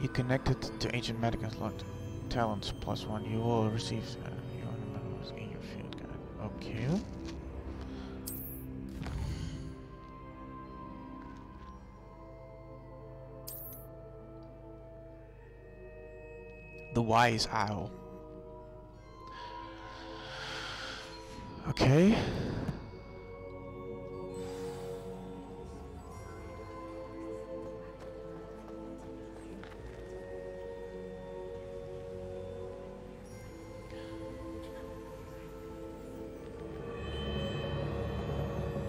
You connected to ancient magic and locked talents plus one. You will receive uh, your medals in your field guide. Okay. The wise owl. Okay.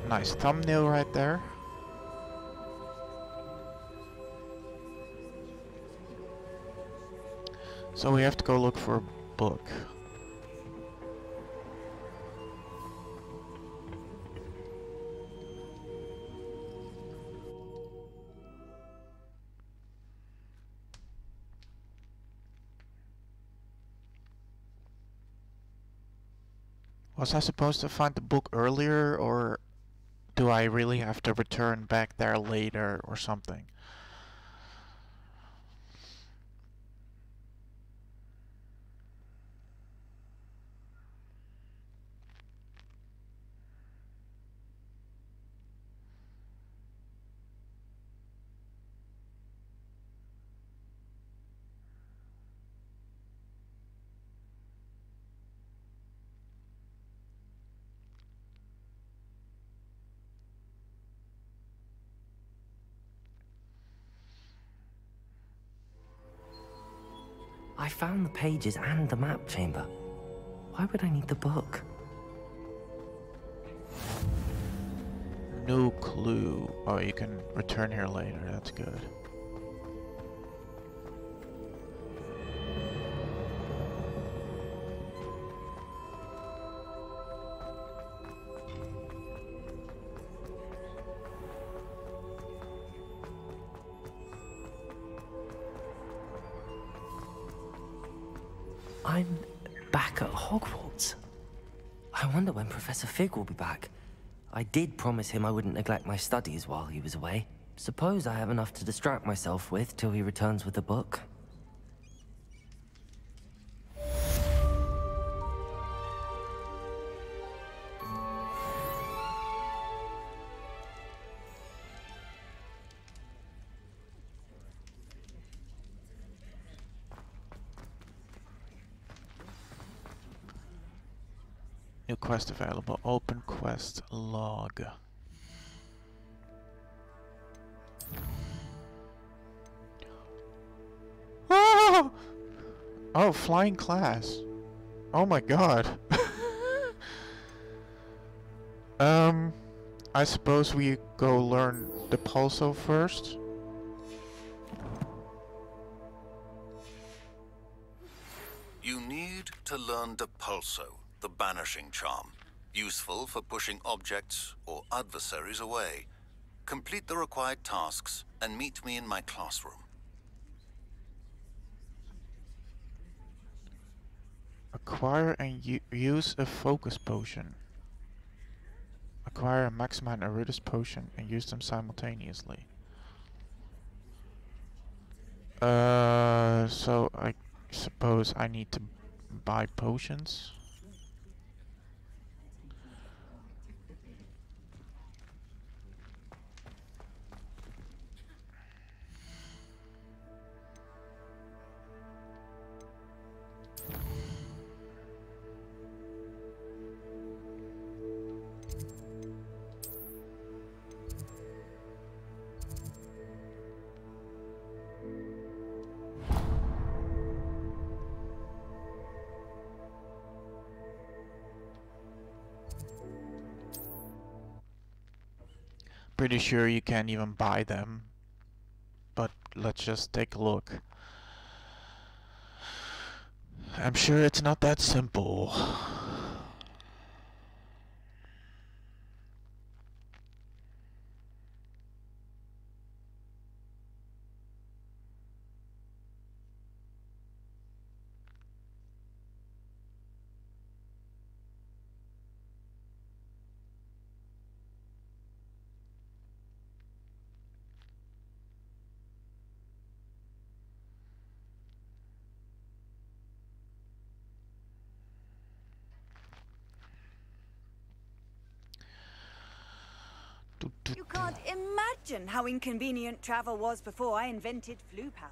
Nice thumbnail right there. So we have to go look for a book. Was I supposed to find the book earlier or do I really have to return back there later or something? I found the pages and the map chamber. Why would I need the book? No clue. Oh, you can return here later. That's good. Professor Fig will be back. I did promise him I wouldn't neglect my studies while he was away. Suppose I have enough to distract myself with till he returns with the book. Quest available. Open quest log. Oh! oh, flying class. Oh my god. um, I suppose we go learn Depulso first. You need to learn the the banishing charm. Useful for pushing objects or adversaries away. Complete the required tasks and meet me in my classroom. Acquire and use a focus potion. Acquire a Maxima and Edurus potion and use them simultaneously. Uh, so I suppose I need to buy potions. Pretty sure you can't even buy them. But let's just take a look. I'm sure it's not that simple. You can't imagine how inconvenient travel was before I invented Floo powder.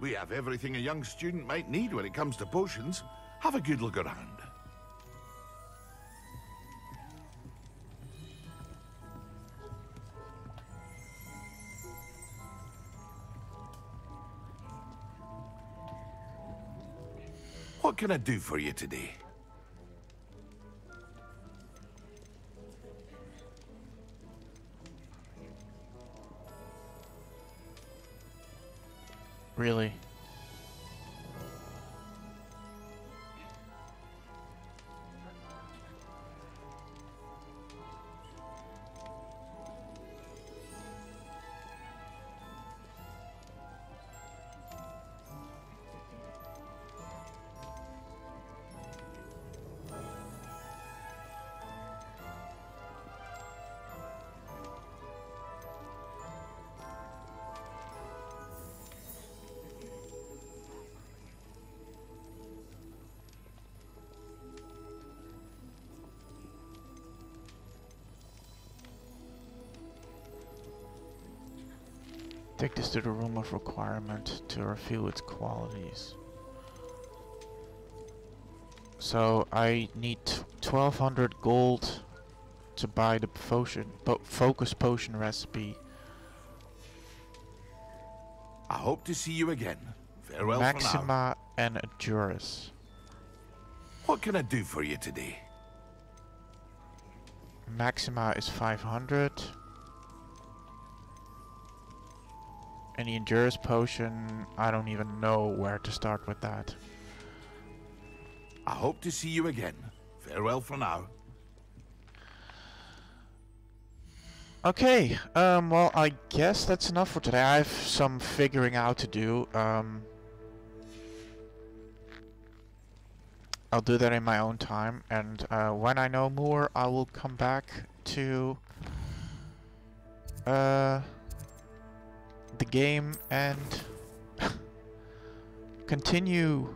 We have everything a young student might need when it comes to potions. Have a good look around. Can I do for you today? Really? To the room of requirement to reveal its qualities. So I need 1200 gold to buy the potion, po focus potion recipe. I hope to see you again. Farewell Maxima for now. and Juris. What can I do for you today? Maxima is 500. The Endurance Potion, I don't even know where to start with that. I hope to see you again. Farewell for now. Okay, um, well, I guess that's enough for today. I have some figuring out to do. Um, I'll do that in my own time, and uh, when I know more, I will come back to uh, the game and continue.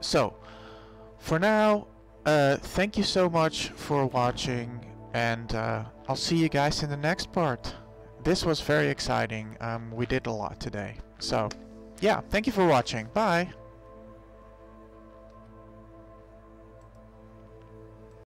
So, for now, uh, thank you so much for watching, and uh, I'll see you guys in the next part. This was very exciting. Um, we did a lot today. So, yeah, thank you for watching. Bye.